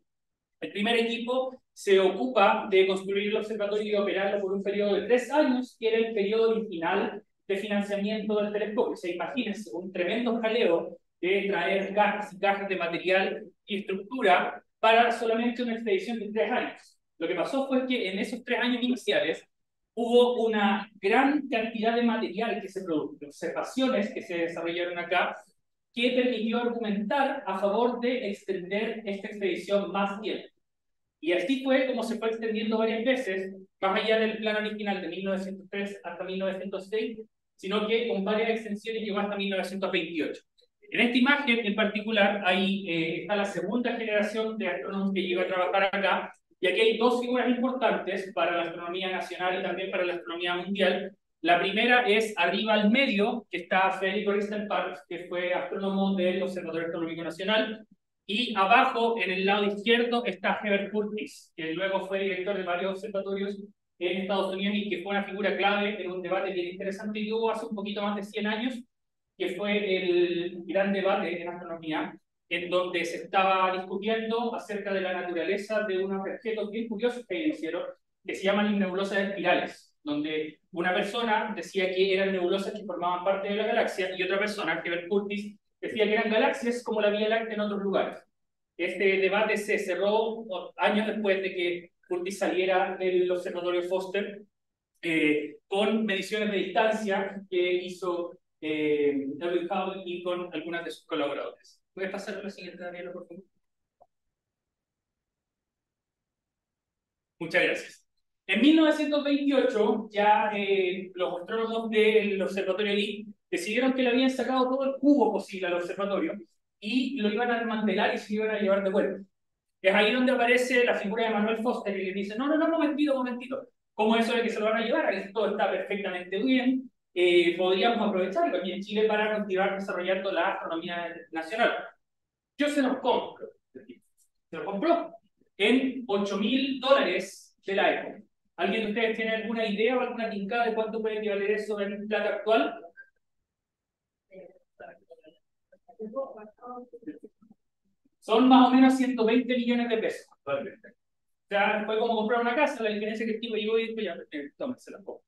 El primer equipo se ocupa de construir el observatorio y operarlo por un periodo de tres años, que era el periodo original de financiamiento del telescopio. Se imagínense un tremendo jaleo de traer cajas y cajas de material y estructura para solamente una expedición de tres años. Lo que pasó fue que en esos tres años iniciales hubo una gran cantidad de material que se produjo, observaciones que se desarrollaron acá, que permitió argumentar a favor de extender esta expedición más tiempo. Y así fue como se fue extendiendo varias veces, más allá del plan original de 1903 hasta 1906, sino que con varias extensiones llegó hasta 1928. En esta imagen en particular, ahí eh, está la segunda generación de astrónomos que llegó a trabajar acá, y aquí hay dos figuras importantes para la astronomía nacional y también para la astronomía mundial, la primera es arriba al medio, que está Federico Ristenpark, que fue astrónomo del Observatorio Astronómico Nacional, y abajo, en el lado izquierdo, está Herbert Curtis, que luego fue director de varios observatorios en Estados Unidos y que fue una figura clave en un debate bien interesante que hubo hace un poquito más de 100 años, que fue el gran debate en astronomía, en donde se estaba discutiendo acerca de la naturaleza de unos objetos bien curiosos que hicieron, que se llaman nebulosas espirales donde una persona decía que eran nebulosas que formaban parte de la galaxia y otra persona, Herbert Curtis, decía que eran galaxias como la Vía Láctea en otros lugares. Este debate se cerró años después de que Curtis saliera del observatorio Foster eh, con mediciones de distancia que hizo eh, David Hubble y con algunas de sus colaboradores. ¿Puedes pasar a la siguiente, Daniela, por favor? Muchas gracias. En 1928, ya eh, los astrónomos del Observatorio Lee decidieron que le habían sacado todo el cubo posible al observatorio y lo iban a desmantelar y se iban a llevar de vuelta. Es ahí donde aparece la figura de Manuel Foster y le dice, no, no, no, momentito, momentito, ¿cómo eso de que se lo van a llevar? Aquí todo está perfectamente bien, eh, podríamos aprovecharlo aquí en Chile para continuar desarrollando la astronomía nacional. Yo se los compro. Se lo compró en 8 mil dólares de la época. ¿Alguien de ustedes tiene alguna idea o alguna tincada de cuánto puede valer eso en plata actual? Son más o menos 120 millones de pesos. O sea, fue como comprar una casa, la diferencia que el tipo llegó y dijo, ya, eh, se la pongo.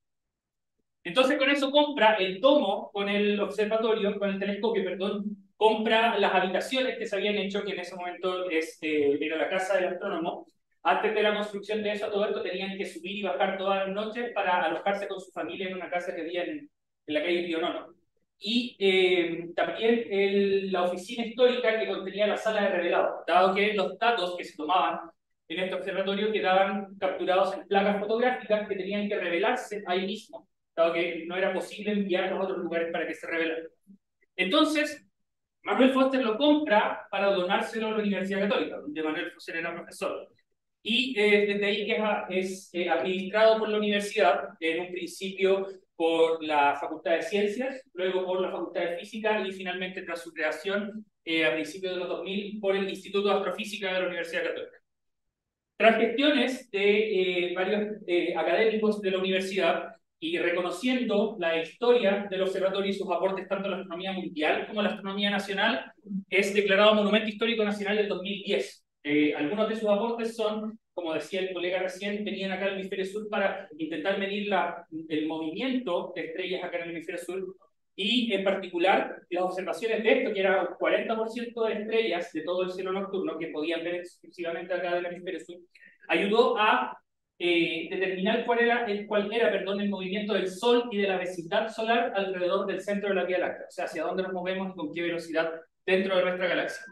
Entonces con eso compra el tomo con el observatorio, con el telescopio, perdón, compra las habitaciones que se habían hecho, que en ese momento este, era la casa del astrónomo, antes de la construcción de eso, todo esto tenían que subir y bajar todas las noches para alojarse con su familia en una casa que había en, la calle Río Nono. Y eh, también el, la oficina histórica que contenía la sala de revelado, dado que los datos que se tomaban en este observatorio quedaban capturados en placas fotográficas que tenían que revelarse ahí mismo, dado que no era posible enviarlos a otros lugares para que se revelaran. Entonces, Manuel Foster lo compra para donárselo a la Universidad Católica, donde Manuel Foster era profesor. Y eh, desde ahí que es, eh, administrado por la universidad, en un principio por la Facultad de Ciencias, luego por la Facultad de Física y finalmente tras su creación eh, a principios de los 2000 por el Instituto de Astrofísica de la Universidad Católica. Tras gestiones de varios académicos de la universidad, y reconociendo la historia del observatorio y sus aportes tanto a la astronomía mundial como a la astronomía nacional, es declarado Monumento Histórico Nacional del 2010. Eh, algunos de sus aportes son, como decía el colega recién, venían acá al hemisferio sur para intentar medir la, el movimiento de estrellas acá en el hemisferio sur y en particular las observaciones de esto, que era un 40% de estrellas de todo el cielo nocturno que podían ver exclusivamente acá del hemisferio sur, ayudó a eh, determinar cuál era, el, cuál era perdón, el movimiento del Sol y de la vecindad solar alrededor del centro de la Vía Láctea, o sea, hacia dónde nos movemos y con qué velocidad dentro de nuestra galaxia.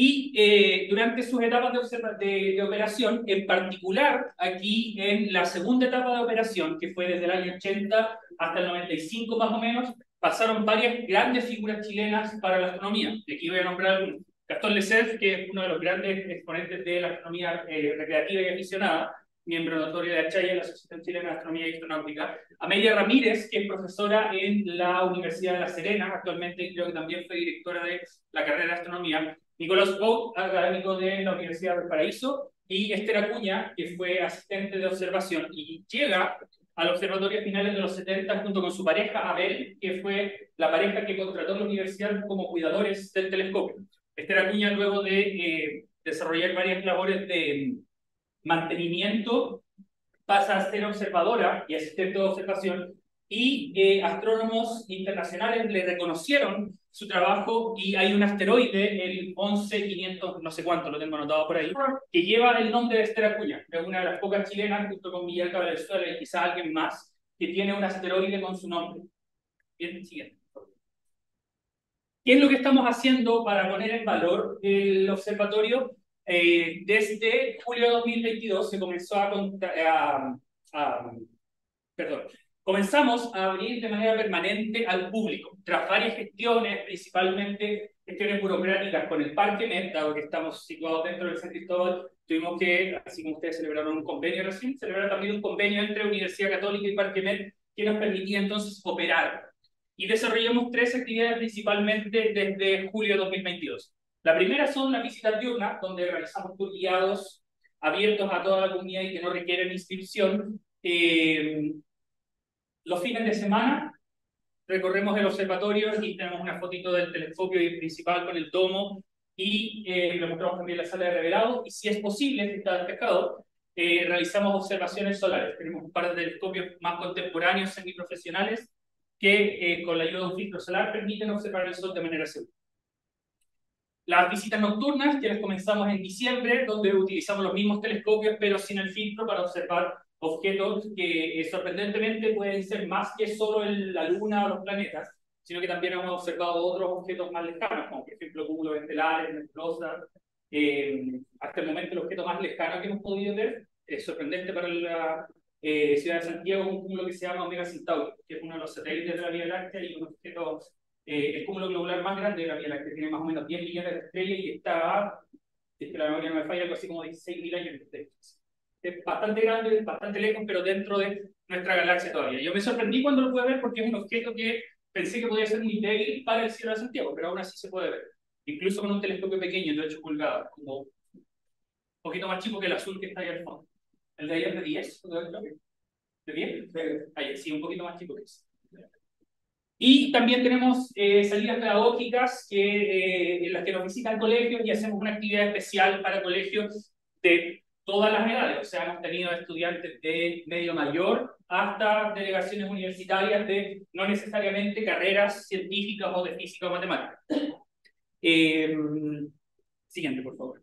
Y eh, durante sus etapas de, de, de, operación, en particular aquí en la segunda etapa de operación, que fue desde el año 80 hasta el 95 más o menos, pasaron varias grandes figuras chilenas para la astronomía. De aquí voy a nombrar algunos. Gastón Lecerf, que es uno de los grandes exponentes de la astronomía eh, recreativa y aficionada, miembro notorio de ACHAIA, la Asociación Chilena de Astronomía y Astronáutica. Amelia Ramírez, que es profesora en la Universidad de La Serena, actualmente creo que también fue directora de la carrera de astronomía. Nicolás Bout, académico de la Universidad del Paraíso. Y Esther Acuña, que fue asistente de observación y llega al observatorio a finales de los 70 junto con su pareja Abel, que fue la pareja que contrató la universidad como cuidadores del telescopio. Esther Acuña, luego de eh, desarrollar varias labores de mantenimiento, pasa a ser observadora y asistente de observación, y eh, astrónomos internacionales le reconocieron su trabajo y hay un asteroide, el 11500, no sé cuánto, lo tengo anotado por ahí, que lleva el nombre de Esther Acuña, es una de las pocas chilenas, junto con Miguel Caballezuela y quizá alguien más, que tiene un asteroide con su nombre. Bien, siguiente. ¿Qué es lo que estamos haciendo para poner en valor el observatorio? Eh, desde julio de 2022 se comenzó a, perdón, comenzamos a abrir de manera permanente al público, tras varias gestiones, principalmente gestiones burocráticas con el Parque Met, dado que estamos situados dentro del San Cristóbal, tuvimos que, así como ustedes celebraron un convenio recién, celebrar también un convenio entre Universidad Católica y Parque Met que nos permitía entonces operar y desarrollamos tres actividades principalmente desde julio de 2022. La primera son las visitas diurnas, donde realizamos tours guiados abiertos a toda la comunidad y que no requieren inscripción. Eh, los fines de semana recorremos el observatorio y tenemos una fotito del telescopio principal con el tomo y eh, le mostramos también la sala de revelado y si es posible, si está despejado, eh, realizamos observaciones solares. Tenemos un par de telescopios más contemporáneos semiprofesionales que eh, con la ayuda de un filtro solar permiten observar el Sol de manera segura. Las visitas nocturnas, que las comenzamos en diciembre, donde utilizamos los mismos telescopios, pero sin el filtro para observar objetos que eh, sorprendentemente pueden ser más que solo el, la Luna o los planetas, sino que también hemos observado otros objetos más lejanos, como por ejemplo cúmulos estelares, nebulosas. Eh, hasta el momento el objeto más lejano que hemos podido ver, es sorprendente para la, eh, Ciudad de Santiago un cúmulo que se llama Omega Centauri, que es uno de los satélites de la Vía Láctea y un objeto, eh, el cúmulo globular más grande de la Vía Láctea, tiene más o menos 10 millones de estrellas y está, es que la memoria no me falla, algo así como 16.000 años de estrellas. Es bastante grande, bastante lejos, pero dentro de nuestra galaxia todavía. Yo me sorprendí cuando lo pude ver porque es un objeto que pensé que podía ser muy débil para el cielo de Santiago, pero aún así se puede ver. Incluso con un telescopio pequeño de 8 pulgadas, como un poquito más chico que el azul que está ahí al fondo. El de ayer de 10, ¿De bien? Ahí, sí, un poquito más chico que eso. Y también tenemos eh, salidas pedagógicas que, eh, en las que nos visitan colegios y hacemos una actividad especial para colegios de todas las edades. O sea, hemos tenido estudiantes de medio mayor hasta delegaciones universitarias de no necesariamente carreras científicas o de física o matemática. Eh, siguiente, por favor.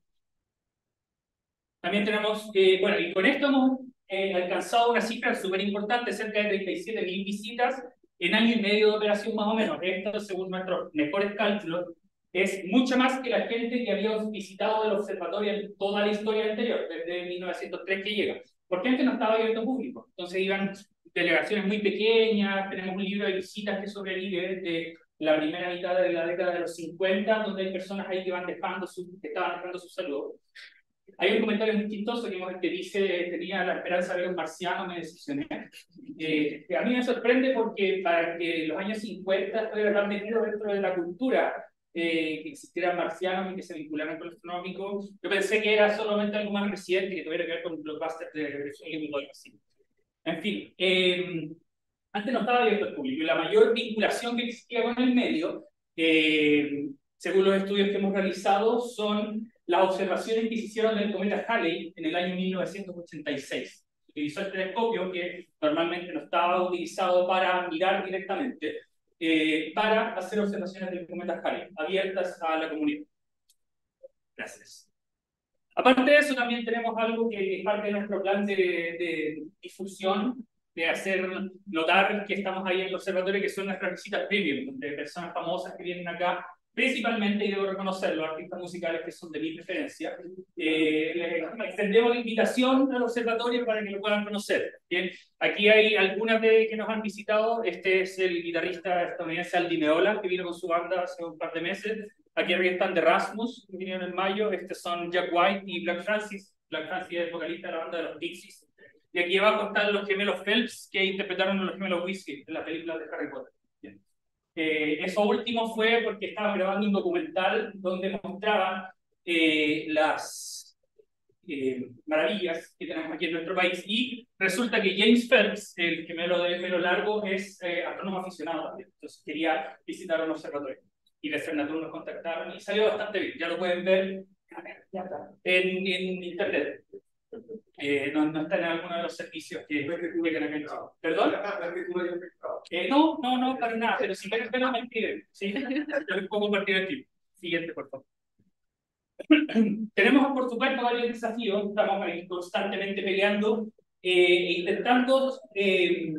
También tenemos, eh, bueno, y con esto hemos eh, alcanzado una cifra súper importante, cerca de 37 mil visitas en año y medio de operación más o menos. Esto según nuestros mejores cálculos es mucha más que la gente que había visitado el observatorio en toda la historia anterior, desde 1903 que llega. Porque antes no estaba abierto público. Entonces iban delegaciones muy pequeñas, tenemos un libro de visitas que sobrevive de la primera mitad de la década de los 50, donde hay personas ahí que van dejando su, que estaban dejando su saludo. Hay un comentario muy chistoso que, dice, tenía la esperanza de ver un marciano, me decepcioné. Eh, a mí me sorprende porque para que los años 50 estuvieran metido dentro de la cultura, eh, que existieran marcianos y que se vincularan con lo astronómico, yo pensé que era solamente algo más reciente que tuviera que ver con blockbusters de regresión algo así. En fin, eh, antes no estaba abierto al público y la mayor vinculación que existía con el medio, eh, según los estudios que hemos realizado, son las observaciones que se hicieron del cometa Halley en el año 1986. Se utilizó el telescopio que normalmente no estaba utilizado para mirar directamente, eh, para hacer observaciones del cometa Halley, abiertas a la comunidad. Gracias. Aparte de eso, también tenemos algo que es parte de nuestro plan de, de difusión de hacer notar que estamos ahí en el observatorio, que son nuestras visitas premium, de personas famosas que vienen acá, principalmente, y debo reconocerlo, artistas musicales que son de mi preferencia. Eh, extendemos la invitación al observatorio para que lo puedan conocer. Bien, aquí hay algunas de que nos han visitado. Este es el guitarrista estadounidense Aldi Meola, que vino con su banda hace un par de meses. Aquí arriba están The Rasmus, que vinieron en mayo. Estos son Jack White y Black Francis. Black Francis es vocalista de la banda de los Pixies. Y aquí abajo están los gemelos Phelps que interpretaron a los gemelos Whiskey en la película de Harry Potter. Eh, eso último fue porque estaba grabando un documental donde mostraban eh, las eh, maravillas que tenemos aquí en nuestro país y resulta que James Phelps, el gemelo de pelo largo, es astrónomo aficionado también. Entonces quería visitar un observatorio. Y de Fernatur nos contactaron y salió bastante bien. Ya lo pueden ver en, en internet. Eh, no, no está en alguno de los servicios que, que han ¿Perdón? Eh, no, no, no, para nada, pero si quieren verlo, me escriben. ¿sí? Yo les puedo compartir el tiempo. Siguiente, por favor. (clears throat) Tenemos, por supuesto, varios desafíos. Estamos ahí constantemente peleando eh, e intentando eh,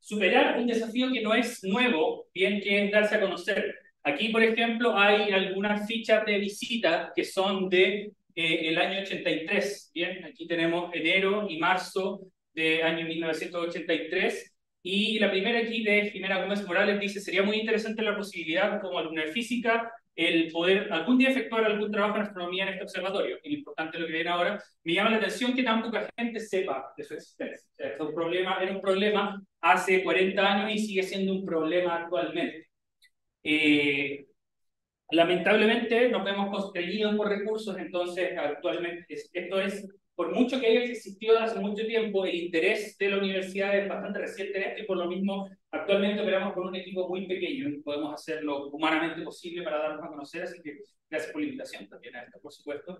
superar un desafío que no es nuevo, bien que es darse a conocer. Aquí, por ejemplo, hay algunas fichas de visita que son de eh, el año 83. Bien, aquí tenemos enero y marzo de año 1983. Y la primera aquí de Jimena Gómez Morales dice, sería muy interesante la posibilidad como alumna de física el poder algún día efectuar algún trabajo en astronomía en este observatorio. Y lo importante lo que viene ahora, me llama la atención que tan poca gente sepa de su existencia. es un problema, era un problema hace 40 años y sigue siendo un problema actualmente. Eh, Lamentablemente nos vemos constreñidos por recursos, entonces actualmente esto es, por mucho que haya existido hace mucho tiempo, el interés de la universidad es bastante reciente en esto y por lo mismo actualmente operamos con un equipo muy pequeño y podemos hacer lo humanamente posible para darnos a conocer, así que gracias por la invitación también a esto, por supuesto.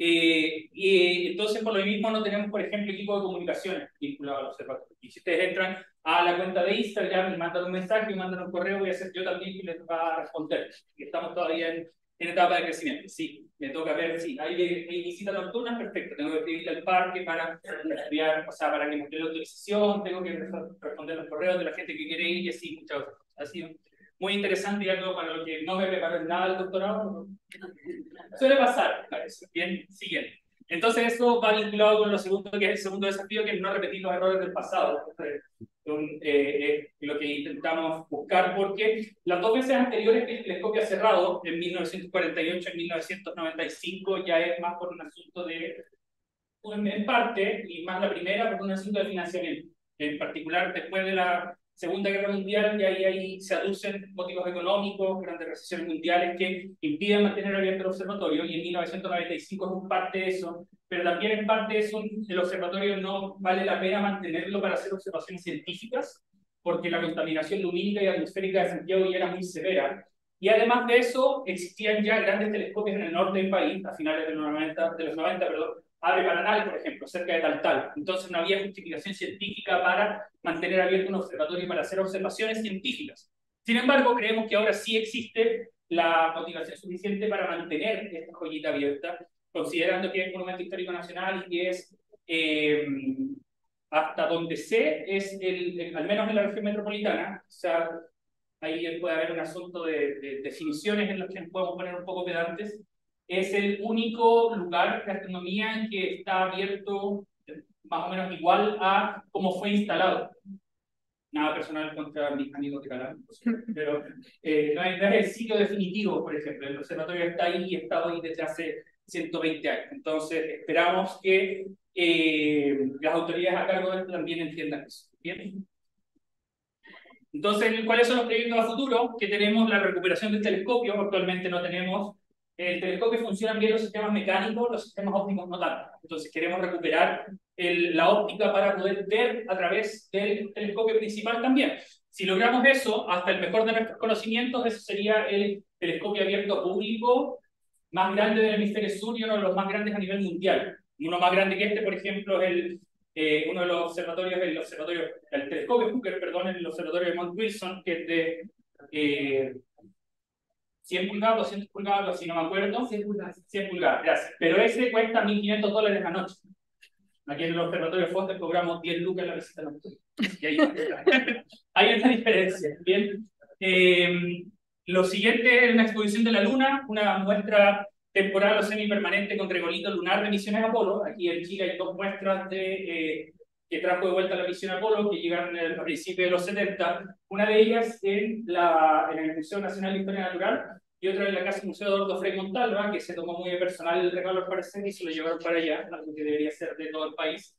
Eh, y entonces por lo mismo no tenemos, por ejemplo, equipo de comunicaciones vinculado al observatorio. Y si ustedes entran a la cuenta de Instagram y mandan un mensaje y mandan un correo, voy a hacer yo también que les va a responder. Y estamos todavía en, en, etapa de crecimiento. Sí, me toca ver, sí, hay, hay visitas nocturnas, perfecto. Tengo que escribirle al parque para estudiar, o sea, para que me dé la autorización, tengo que responder los correos de la gente que quiere ir y así, muchas cosas. Así, muy interesante y algo para lo que no me preparó nada el doctorado. (laughs) Suele pasar, parece. Bien, siguiente. Entonces, eso va vinculado con lo segundo, que es el segundo desafío, que es no repetir los errores del pasado. Eh, lo que intentamos buscar, porque las dos veces anteriores que el telescopio ha cerrado, en 1948 y en 1995, ya es más por un asunto de, en parte, y más la primera, por un asunto de financiamiento. En particular, después de la Segunda Guerra Mundial, y ahí, ahí se aducen motivos económicos, grandes recesiones mundiales que impiden mantener abierto el observatorio, y en 1995 es un parte de eso, pero también en parte es un, el observatorio no vale la pena mantenerlo para hacer observaciones científicas, porque la contaminación lumínica y atmosférica de Santiago ya era muy severa. Y además de eso, existían ya grandes telescopios en el norte del país, a finales de los 90, de los 90 perdón, Ave Paranal, por ejemplo, cerca de Taltal. Entonces no había justificación científica para mantener abierto un observatorio para hacer observaciones científicas. Sin embargo, creemos que ahora sí existe la motivación suficiente para mantener esta joyita abierta considerando que es un monumento histórico nacional y es, eh, hasta donde sé, es el, al menos en la región metropolitana, o sea, ahí puede haber un asunto de, de definiciones en las que podemos poner un poco pedantes, es el único lugar de astronomía en que está abierto más o menos igual a cómo fue instalado. Nada personal contra mis amigos de Calán, pero eh, no, es, el sitio definitivo, por ejemplo. El observatorio está ahí y está hoy desde hace 120 años. Entonces, esperamos que eh, las autoridades a cargo de esto también entiendan eso. ¿Bien? Entonces, ¿cuáles son los proyectos a futuro? Que tenemos la recuperación del telescopio. Actualmente no tenemos el telescopio funcionan bien los sistemas mecánicos, los sistemas ópticos no tanto. Entonces queremos recuperar el, la óptica para poder ver a través del telescopio principal también. Si logramos eso, hasta el mejor de nuestros conocimientos, ese sería el telescopio abierto público más grande del hemisferio sur y uno de los más grandes a nivel mundial. Uno más grande que este, por ejemplo, es el, eh, uno de los observatorios, el observatorio, el telescopio Hooker, perdón, el observatorio de Mount Wilson, que es de eh, 100 pulgadas, 200 pulgadas, así no me acuerdo. 100 pulgadas. 100 pulgadas, gracias. Pero ese cuesta 1.500 dólares la noche. Aquí en el Observatorio Foster cobramos 10 lucas la visita nocturna. Y ahí hay (laughs) una diferencia. Bien. Eh, lo siguiente es una exposición de la Luna, una muestra temporal o semipermanente con regolito lunar de misiones Apolo. Aquí en Chile hay dos muestras de, eh, que trajo de vuelta la misión Apolo, que llegaron a principios de los 70. Una de ellas en, la, en el Museo Nacional de Historia Natural y otra en la Casa Museo de Ordo Frei Montalva, que se tomó muy de personal el regalo al parecer y se lo llevaron para allá, algo que debería ser de todo el país.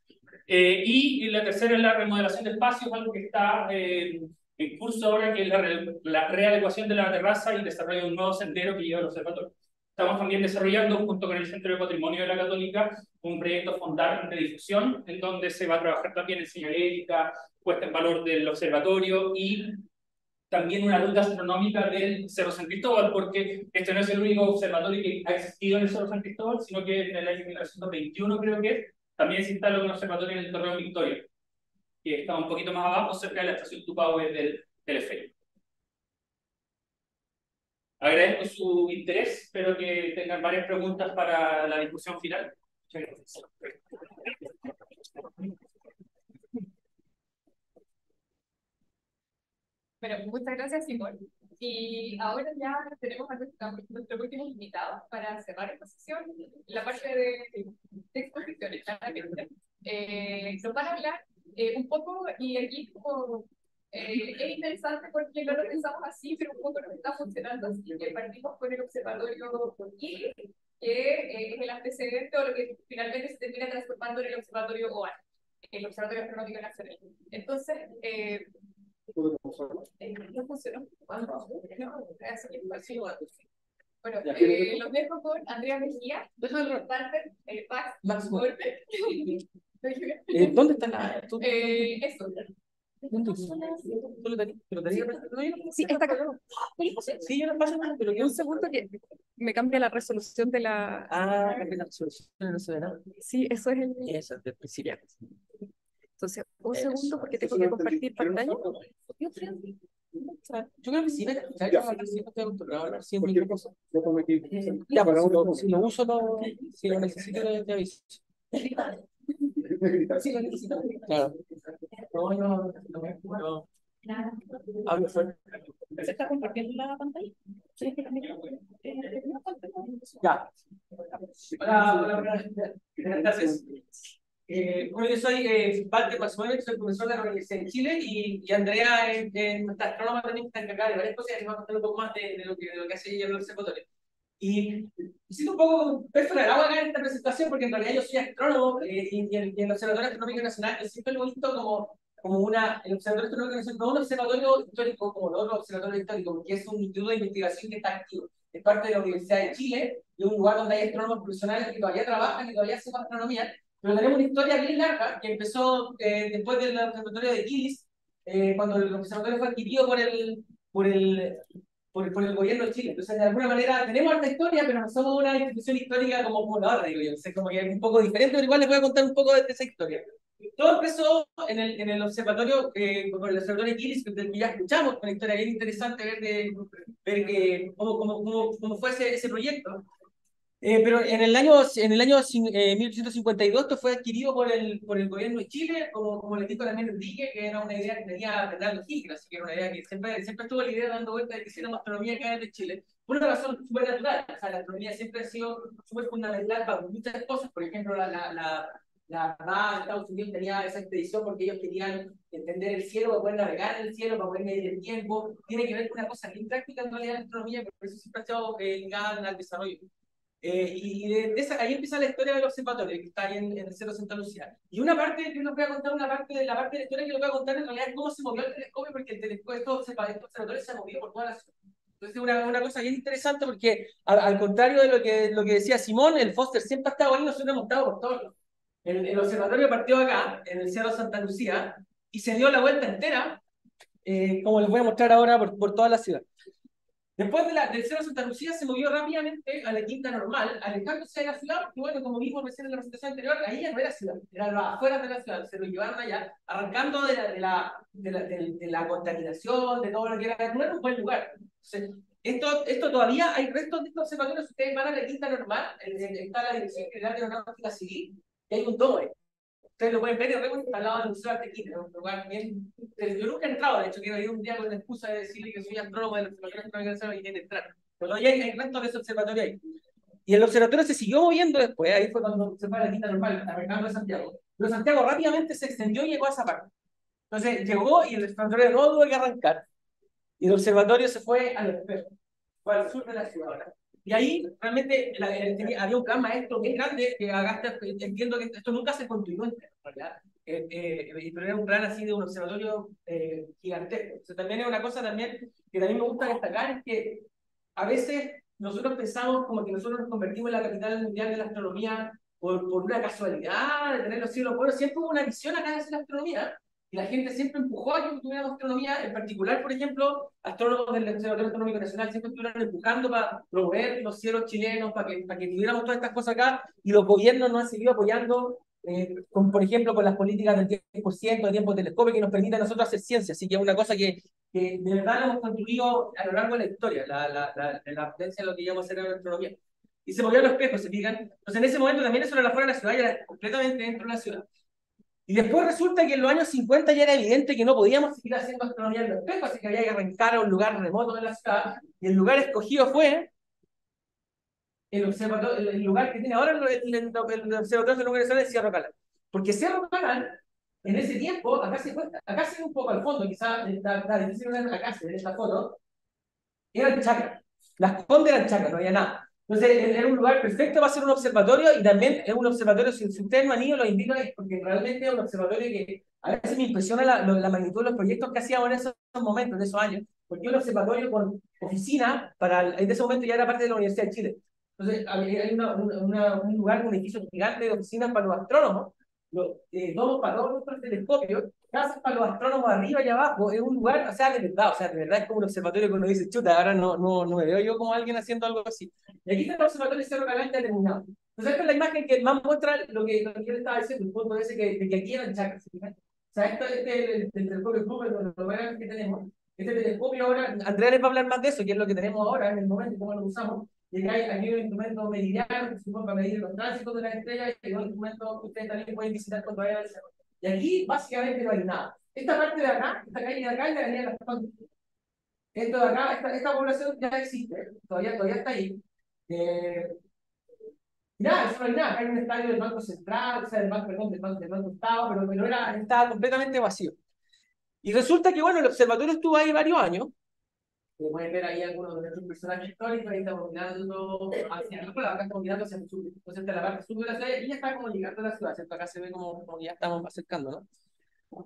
Eh, y la tercera es la remodelación de espacios, algo que está eh, en curso ahora, que es la, la readecuación de la terraza y desarrollo de un nuevo sendero que lleva al observatorio. Estamos también desarrollando, junto con el Centro de Patrimonio de la Católica, un proyecto Fondar de difusión, en donde se va a trabajar también en señalética, puesta en valor del observatorio y también una ruta astronómica del Cerro San Cristóbal, porque este no es el único observatorio que ha existido en el Cerro San Cristóbal, sino que en el año 1921 creo que también se instaló un observatorio en el Torreón Victoria, que está un poquito más abajo, cerca de la estación Tupahue del teleférico. Agradezco su interés, espero que tengan varias preguntas para la discusión final. Muchas gracias. Bueno, muchas gracias, Simón. Y ahora ya tenemos a nuestro, último invitado para cerrar esta sesión, la parte de, de exposiciones. Eh, nos van a hablar eh, un poco, y aquí como, eh, es interesante porque no lo pensamos así, pero un poco nos está funcionando así, que partimos con el observatorio IRI, que eh, es el antecedente o lo que finalmente se termina transformando en el observatorio OAN, el Observatorio Astronómico Nacional. Entonces, eh, bueno, eh, los dejo con Andrea Mejía, Barber, eh, Max Golpe. Eh, ¿Dónde está la...? (laughs) Eh, eso. ¿Dónde? ¿Tú lo tenías? ¿Lo tenías? Sí, está acá. Sí, yo lo paso, pero que un segundo que me cambia la resolución de la... Ah, cambia la resolución, no se ve nada. Sí, eso es el... Eso, del principio. Entonces, un segundo porque tengo que compartir pantalla. Yo creo, que sí. Ya, si lo uso, no, si lo necesito, te aviso. Sí, lo necesito. Claro. No, no, no. Hablo fuerte. ¿Se está compartiendo la pantalla? Sí, Ya. Hola, hola, Gracias. Eh, bueno, yo soy eh, Walter Pazuelo, soy profesor de la Universidad de Chile y, y Andrea es, nuestra astrónoma también está encargada de varias cosas y nos va a contar un poco más de, de, lo, que, de lo que hace ella en el observatorio. Y siento un poco peso en el agua acá en esta presentación porque en realidad yo soy astrónomo eh, y, y, en, el Observatorio Astronómico Nacional yo siempre lo he visto como, como una, el Observatorio Astronómico Nacional, no un observatorio histórico como los otros observatorios históricos, porque es un instituto de investigación que está activo. Es parte de la Universidad de Chile, de un lugar donde hay astrónomos profesionales que todavía trabajan y todavía hacen astronomía, pero tenemos una historia bien larga que empezó eh, después del observatorio de Gillis, eh, cuando el observatorio fue adquirido por el, por, el, por, por el gobierno de Chile. Entonces, de alguna manera, tenemos esta historia, pero no somos una institución histórica como pobladora, digo yo. Es como que es un poco diferente, pero igual les voy a contar un poco de esa historia. Todo empezó en el, en el observatorio, eh, con el observatorio de Gillis, del que ya escuchamos, una historia bien interesante ver, de, ver que, cómo, cómo, cómo, cómo fue ese, ese proyecto. Eh, pero en el año, en el año eh, 1852 esto fue adquirido por el, por el gobierno de Chile, como, como le dijo también Enrique, que era una idea que tenía Bernardo Higgins, así que era una idea que siempre, siempre estuvo la idea dando vuelta de que hiciéramos astronomía acá de Chile, por una razón súper natural. O sea, la astronomía siempre ha sido súper fundamental para muchas cosas, por ejemplo, la, la, la, la Armada Estados Unidos tenía esa expedición porque ellos querían entender el cielo, para poder navegar en el cielo, para poder medir el tiempo. Tiene que ver con una cosa bien práctica en realidad la astronomía, por eso siempre ha estado eh, ligada al desarrollo. Eh, y ahí empieza la historia del observatorio, que está ahí en, el Cerro Santa Lucía. Y una parte, yo les voy a contar una parte de la parte de la historia que les voy a contar en realidad es cómo se movió el telescopio, porque el telescopio, estos, observatorios se han movido por toda la ciudad. Entonces, es una, una cosa bien interesante porque, al, al, contrario de lo que, lo que decía Simón, el Foster siempre ha estado ahí, nosotros hemos estado por todos el, el, observatorio partió acá, en el Cerro Santa Lucía, y se dio la vuelta entera, eh, como les voy a mostrar ahora, por, por toda la ciudad. Después de la, del Santa Lucía se movió rápidamente a la quinta normal, alejándose de la ciudad, porque bueno, como vimos recién en la presentación anterior, ahí ya no era ciudad, era afuera de la ciudad, se lo llevaron allá, arrancando de la, de la, de la, de, de la contaminación, de todo lo que era, no era un buen lugar. Entonces, esto, esto todavía hay restos de estos observatorios, ustedes van a la quinta normal, está la Dirección General de Aeronáutica Civil, y hay un doble. Ustedes lo pueden ver, es instalado en el Museo de Artequita, un lugar bien... Yo nunca he entrado, de hecho, quiero ir un día con la excusa de decirle que soy astrónomo del Observatorio Astronómico y quiero entrar. Pero ya hay, hay restos de ese observatorio ahí. Y el observatorio se siguió moviendo después, ahí fue cuando se fue a la quinta normal, a Mercado de Santiago. Pero Santiago rápidamente se extendió y llegó a esa parte. Entonces llegó y el observatorio no tuvo que arrancar. Y el observatorio se fue al espejo, fue al sur de la ciudad. Y ahí realmente había un plan maestro bien grande que Agasta, entiendo que esto nunca se construyó en realidad, eh, eh, pero un plan así de un observatorio eh, gigantesco. O sea, también es una cosa también que también me gusta destacar, es que a veces nosotros pensamos como que nosotros nos convertimos en la capital mundial de la astronomía por, por una casualidad de tener los cielos buenos. Siempre hubo una visión acá de la astronomía, y la gente siempre empujó a que tuviéramos astronomía, en particular, por ejemplo, astrónomos del Observatorio Astronómico Nacional siempre estuvieron empujando para promover los cielos chilenos, para que, para que tuviéramos todas estas cosas acá, y los gobiernos nos han seguido apoyando, eh, con, por ejemplo, con las políticas del 10% de tiempo de telescopio que nos permiten a nosotros hacer ciencia, así que es una cosa que, que de verdad hemos construido a lo largo de la historia, la, la, la, la potencia de lo que llamamos hacer en astronomía. Y se movían los espejos, se fijan. Entonces, en ese momento también eso era fuera de la ciudad, y era completamente dentro de la ciudad. Y después resulta que en los años 50 ya era evidente que no podíamos seguir haciendo astronomía en los espejos, así que había que arrancar a un lugar remoto de la ciudad. Y el lugar escogido fue el, observatorio, el lugar que tiene ahora el, el, el Observatorio Lugares de Cerro Calán. Porque Cerro Calán, en ese tiempo, acá se, acá se ve un poco al fondo, quizás está, difícil ver acá, se ve esta foto, eran chacras. Las condes eran chacras, no había nada. Entonces, era un lugar perfecto para hacer un observatorio y también es un observatorio, si, ustedes no han ido, lo invito a ir, porque realmente es un observatorio que a veces me impresiona la, la magnitud de los proyectos que hacíamos en esos momentos, en esos años, porque un observatorio con oficina, para, en ese momento ya era parte de la Universidad de Chile. Entonces, hay una, una, un lugar, un edificio gigante de oficinas para los astrónomos, los, eh, domos para todos nuestros telescopios, casas para los astrónomos arriba y abajo, es un lugar, o sea, de verdad, o sea, de verdad es como un observatorio que uno dice, chuta, ahora no, no, no me veo yo como alguien haciendo algo así. Y aquí está el observatorio Cerro Calán ya terminado. Entonces, esta es la imagen que más muestra lo que, lo que yo le estaba diciendo, el punto ese que, de que aquí eran chacras. O sea, esto, este es el, el telescopio Cooper, lo, lo que tenemos. Este telescopio ahora, Andrea les va a hablar más de eso, que es lo que tenemos ahora en el momento, cómo lo usamos. Y hay aquí un instrumento meridiano, que se para medir los tránsitos de las estrellas, y un instrumento que ustedes también pueden visitar cuando vayan al cerro. Y aquí básicamente no hay nada. Esta parte de acá, esta calle de acá es la avenida Las Condes. Esto de acá, esta, esta población ya existe, todavía, todavía está ahí. Eh, nada, eso no hay nada. Hay un estadio del Banco Central, o sea, del Banco, perdón, del Banco, del banco Estado, pero, pero era, estaba completamente vacío. Y resulta que, bueno, el observatorio estuvo ahí varios años. Pueden ver ahí algunos de nuestros personajes históricos, ahí mirando hacia el acá estamos mirando hacia el sur, entonces la parte sur de la ciudad y ya está como llegando a la ciudad, ¿cierto? Acá se ve como, ya estamos acercando, ¿no?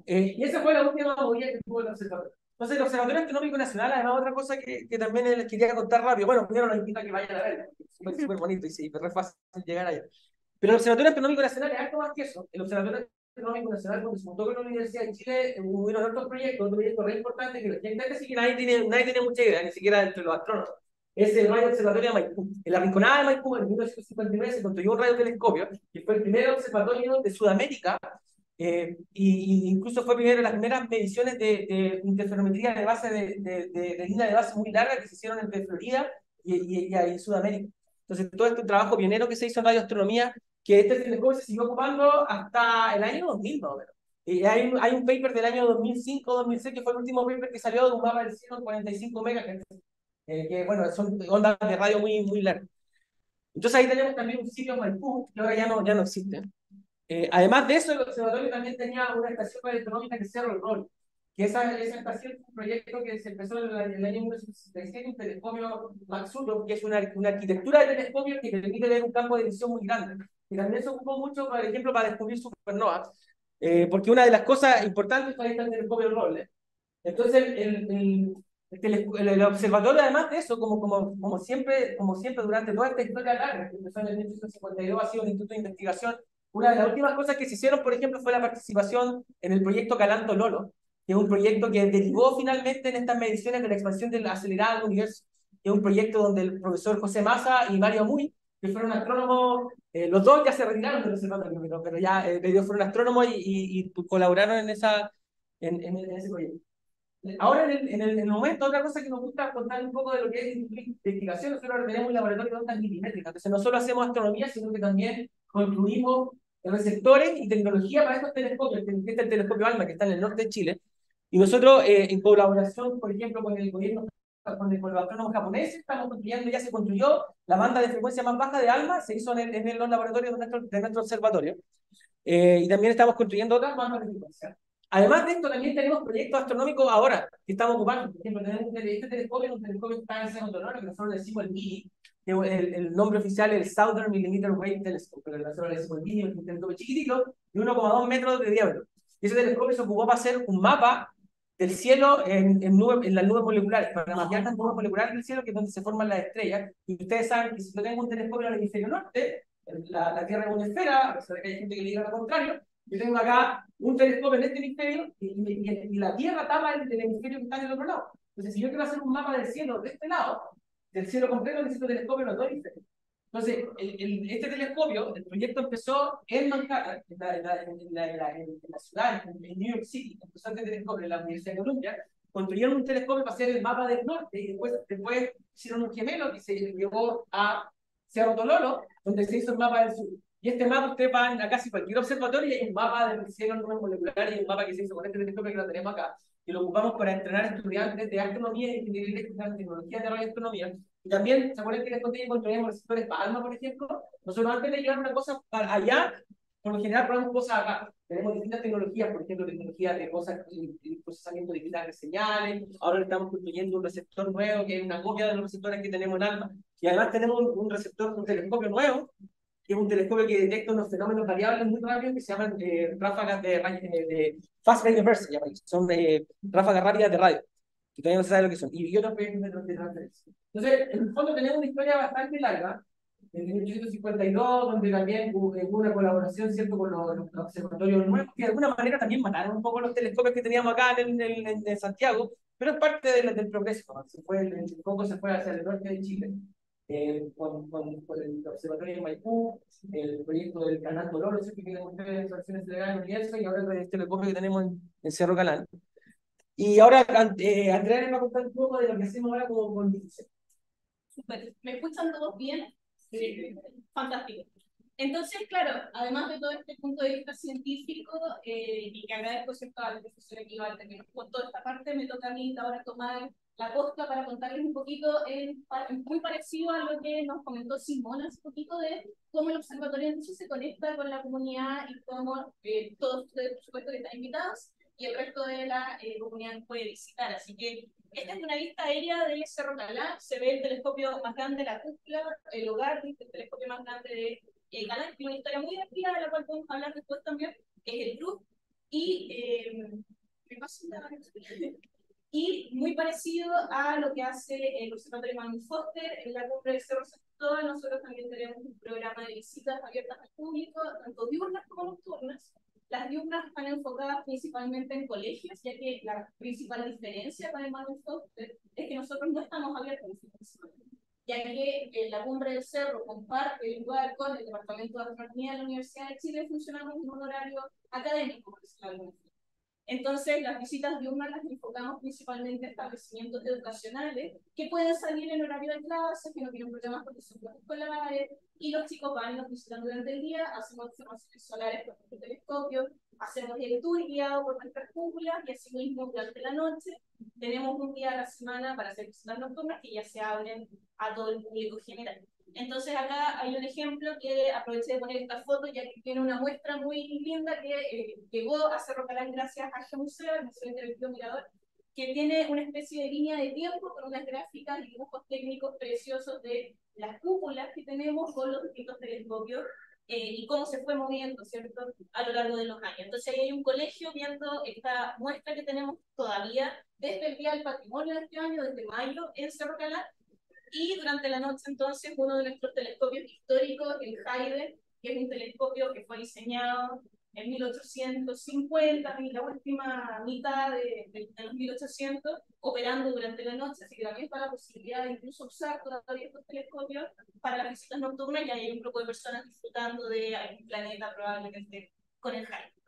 Eh, y esa fue la última movida que tuvo el observatorio. Entonces, el Observatorio Astronómico Nacional, además, otra cosa que, que también les quería contar rápido. Bueno, primero los invito a que vayan a verlo, es súper bonito y sí, es fácil llegar allá. Pero el Observatorio Astronómico Nacional es algo más que eso. El Observatorio Astronómico Nacional, cuando se montó con la Universidad de Chile, hubo otros proyectos, otro proyecto re importante que la gente que nadie tiene, nadie tiene mucha idea, ni siquiera entre los astrónomos. Es el radio observatorio de Maipú. En la Rinconada de Maipú, en 1959, se construyó un radiotelescopio, que fue el primer observatorio de Sudamérica eh, y, incluso fue primero las primeras mediciones de, de interferometría de base de, de, de, línea de base muy larga que se hicieron entre Florida y, y, y, en Sudamérica. Entonces, todo este trabajo pionero que se hizo en radioastronomía, que este telescopio se siguió ocupando hasta el año 2000, ¿no? Y hay, hay un paper del año 2005-2006 que fue el último paper que salió de un mapa del cielo en 45 MHz, eh, que bueno, son ondas de radio muy, muy largas. Entonces ahí tenemos también un sitio en Maipú, que ahora ya no, ya no existe. Eh, además de eso, el observatorio también tenía una estación radioastronómica que se Cerro El Rol, que esa, esa estación fue un proyecto que se empezó en el, año 1967, un telescopio Maxuto, que es una, una arquitectura de telescopio que permite ver un campo de visión muy grande. Y también se ocupó mucho, por ejemplo, para descubrir supernovas. Eh, porque una de las cosas importantes para el telescopio Roble. Entonces, el, el, el, observatorio, además de eso, como, como, como, siempre, como siempre durante toda esta historia larga, que empezó en el 1952, ha sido un instituto de investigación. Una de las últimas cosas que se hicieron, por ejemplo, fue la participación en el proyecto Calanto Lolo, que es un proyecto que derivó finalmente en estas mediciones de la expansión del acelerado del universo, que es un proyecto donde el profesor José Massa y Mario Muy que fueron astrónomos, eh, los dos ya se retiraron del observatorio, pero, pero ya eh, ellos fueron astrónomos y, y, colaboraron en, esa, en, en, ese proyecto. Ahora, en el, en, el, momento, otra cosa que nos gusta contar un poco de lo que es investigación, nosotros tenemos un laboratorio de ondas milimétricas, entonces no solo hacemos astronomía, sino que también construimos receptores y tecnología para estos telescopios, este es el telescopio ALMA que está en el norte de Chile, y nosotros, eh, en colaboración, por ejemplo, con el gobierno con, el, con los astrónomos japoneses, estamos construyendo, ya se construyó la banda de frecuencia más baja de ALMA, se hizo en, en los laboratorios de nuestro, de nuestro observatorio. Eh, y también estamos construyendo otras bandas de frecuencia. Además de esto, también tenemos proyectos astronómicos ahora que estamos ocupando. Por ejemplo, tenemos un, este telescopio, un telescopio que está en San Antonio, que nosotros decimos el MIDI, el, el, nombre oficial es el Southern Millimeter Wave Telescope, pero nosotros le decimos el MIDI, un telescopio chiquitito de 1,2 metros de diámetro. Ese telescopio se ocupó para hacer un mapa del cielo en, en, nube, en las nubes moleculares, para las nubes moleculares del cielo, que es donde se forman las estrellas. Y ustedes saben que si yo tengo un telescopio en el hemisferio norte, la, la Tierra es una esfera, a pesar de que hay gente que le diga lo contrario, yo tengo acá un telescopio en este hemisferio y, y, y la Tierra tapa el, el, hemisferio que está en el otro lado. Entonces, si yo quiero hacer un mapa del cielo de este lado, del cielo completo, necesito telescopio en los dos hemisferios. Entonces, el, este telescopio, el proyecto empezó en Manhattan, en la, en la, en la, en la ciudad, en, New York City, empezó este telescopio en la Universidad de Columbia, construyeron un telescopio para hacer el mapa del norte y después, después hicieron un gemelo que se llevó a Cerro Tololo, donde se hizo el mapa del sur. Y este mapa usted va a casi cualquier observatorio y hay un mapa del cielo molecular y un mapa que se hizo con este telescopio que lo tenemos acá. Y lo ocupamos para entrenar estudiantes de astronomía y ingeniería en tecnología de radioastronomía y también, ¿se acuerdan que les conté que construíamos receptores Palma, por ejemplo? Nosotros antes de llevar una cosa para allá, por lo general probamos cosas acá. Tenemos distintas tecnologías, por ejemplo, tecnologías de cosas, procesamiento digital de señales. Ahora estamos construyendo un receptor nuevo, que es una copia de los receptores que tenemos en ALMA. Y además tenemos un, receptor, un telescopio nuevo, que es un telescopio que detecta unos fenómenos variables muy rápidos que se llaman eh, ráfagas de, de, de fast radio burst, son eh, ráfagas rápidas de radio que todavía no se sabe lo que son, y otros proyectos de transferencia. Entonces, en el fondo tenemos una historia bastante larga, en 1852, donde también hubo una colaboración, ¿cierto?, con los, observatorios nuevos, que de alguna manera también mataron un poco los telescopios que teníamos acá en, en, Santiago, pero es parte del, del progreso, se fue, el, foco se fue hacia el norte de Chile, eh, con, con, el observatorio de Maipú, el proyecto del Canal Dolor, que tienen ustedes versiones de la universo, y ahora el telescopio que tenemos en, en Cerro Calán. Y ahora eh, Andrea me va a contar un poco de lo que hacemos ahora como con Super. ¿Me escuchan todos bien? Sí. Fantástico. Entonces, claro, además de todo este punto de vista científico, eh, y que agradezco ¿cierto? al profesor Equivalente que nos contó esta parte, me toca a mí ahora tomar la costa para contarles un poquito, en, muy parecido a lo que nos comentó Simón hace poquito de cómo el observatorio se conecta con la comunidad y cómo eh, todos ustedes, por supuesto, que están invitados, y el resto de la eh, comunidad puede visitar. Así que esta es una vista aérea de Cerro Calá, se ve el telescopio más grande de la cúpula, el hogar, el telescopio más grande de eh, Calá, que tiene una historia muy divertida de la cual podemos hablar después también, que es el club, y, eh, (laughs) y muy parecido a lo que hace el Observatorio Magnus Foster en la cumbre del Cerro Sector, nosotros también tenemos un programa de visitas abiertas al público, tanto diurnas como nocturnas, las diurnas están enfocadas principalmente en colegios, ya que la principal diferencia con el Manufacture es que nosotros no estamos abiertos ya que en la cumbre del cerro comparte el lugar con el Departamento de Astronomía de la Universidad de Chile, funcionamos en un horario académico, por decirlo Entonces, las visitas diurnas las enfocamos principalmente a establecimientos educacionales que pueden salir en horario de clases, que no tienen problemas con sus escolares, y los chicos van nos visitan durante el día, hacemos observaciones solares con nuestro telescopio, hacemos tour guiado por nuestras cúpulas y así mismo durante la noche tenemos un día a la semana para hacer visitas nocturnas que ya se abren a todo el público general. Entonces acá hay un ejemplo que aproveché de poner esta foto ya que tiene una muestra muy linda que eh, llegó a Cerro Calán gracias a G-Museo, el Museo Interactivo Mirador, que tiene una especie de línea de tiempo con unas gráficas y dibujos técnicos preciosos de las cúpulas que tenemos con los distintos telescopios eh, y cómo se fue moviendo, ¿cierto?, a lo largo de los años. Entonces ahí hay un colegio viendo esta muestra que tenemos todavía desde el Día del Patrimonio de este año, desde mayo, en Cerro Calán, y durante la noche entonces uno de nuestros telescopios históricos, el Haide, que es un telescopio que fue diseñado en 1850, en la última mitad de, de, los 1800, operando durante la noche, así que también está la posibilidad de incluso usar todavía estos telescopios para las visitas nocturnas, y hay un grupo de personas disfrutando de algún planeta probablemente con el Haide.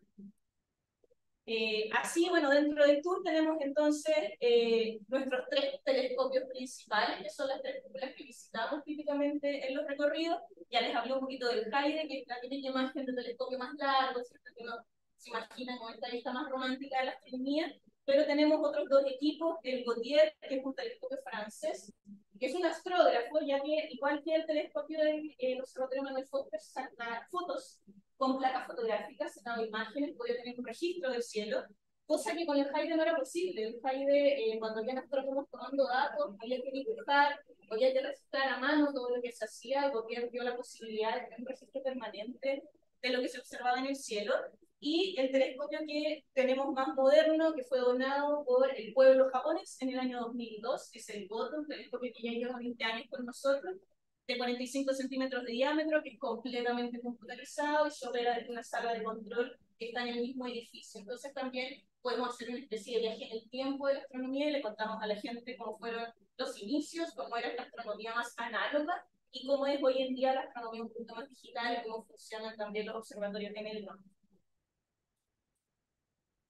Eh, así, bueno, dentro del tour tenemos entonces eh, nuestros tres telescopios principales, que son las tres cúpulas que visitamos típicamente en los recorridos. Ya les hablé un poquito del Haide, que es la típica imagen de telescopio más largo, ¿cierto? que uno se imagina con esta vista más romántica de la astronomía. Pero tenemos otros dos equipos, el Gautier, que es un telescopio francés, que es un astrógrafo, ya que igual que el telescopio del eh, Observatorio Manuel Foster saca fotos con placas fotográficas, sacaba imágenes, podía tener un registro del cielo, cosa que con el Haide no era posible. El Haide, eh, cuando había astrónomos tomando datos, había que dibujar, había que registrar a mano todo lo que se hacía, el gobierno dio la posibilidad de tener un registro permanente de lo que se observaba en el cielo. Y el telescopio que tenemos más moderno, que fue donado por el pueblo japonés en el año 2002, es el Goto, un telescopio que ya lleva 20 años con nosotros, de 45 centímetros de diámetro, que es completamente computarizado y se opera desde una sala de control que está en el mismo edificio. Entonces también podemos hacer una especie de viaje en el tiempo de la astronomía y le contamos a la gente cómo fueron los inicios, cómo era la astronomía más análoga y cómo es hoy en día la astronomía un poquito más digital y cómo funcionan también los observatorios en el norte.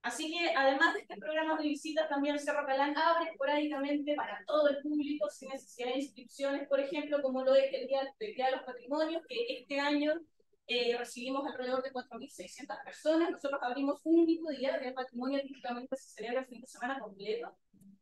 Así que además de este programa de visitas, también Cerro Calán abre esporádicamente para todo el público sin necesidad de inscripciones, por ejemplo, como lo es el Día, de los Patrimonios, que este año eh, recibimos alrededor de 4.600 personas. Nosotros abrimos un único día de patrimonio, típicamente se celebra el fin de semana completo.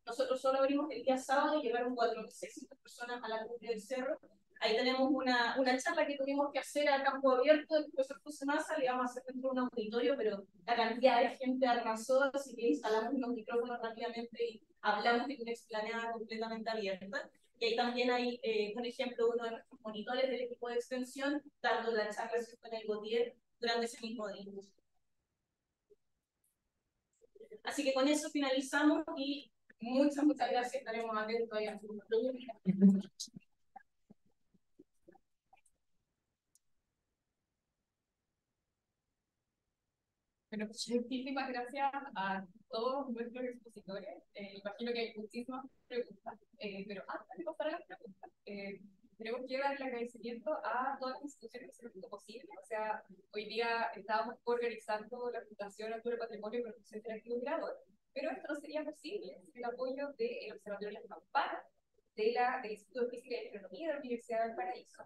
Nosotros solo abrimos el día sábado y llegaron 4.600 personas a la cumbre del cerro. Ahí tenemos una, una charla que tuvimos que hacer a campo abierto del profesor José Massa, le vamos a hacer dentro de un auditorio, pero la cantidad de gente arrasó, así que instalamos unos micrófonos rápidamente y hablamos de una explanada completamente abierta. Y ahí también hay, eh, un ejemplo, uno de nuestros monitores del equipo de extensión, dando la charla con el Gautier durante ese mismo día. Así que con eso finalizamos y muchas, muchas gracias. Estaremos atentos a su preguntas. Bueno, (laughs) muchísimas gracias a todos nuestros expositores. Eh, imagino que hay muchísimas preguntas, eh, pero antes de pasar a las preguntas, eh, tenemos que dar el agradecimiento a todas las instituciones que se lo posible. O sea, hoy día estábamos organizando la Fundación Altura Patrimonio y Protección Interactivo Mirador, pero esto no sería posible sin el apoyo del Observatorio de las Campanas, de la, del Instituto de Física y Astronomía de la Universidad del Paraíso,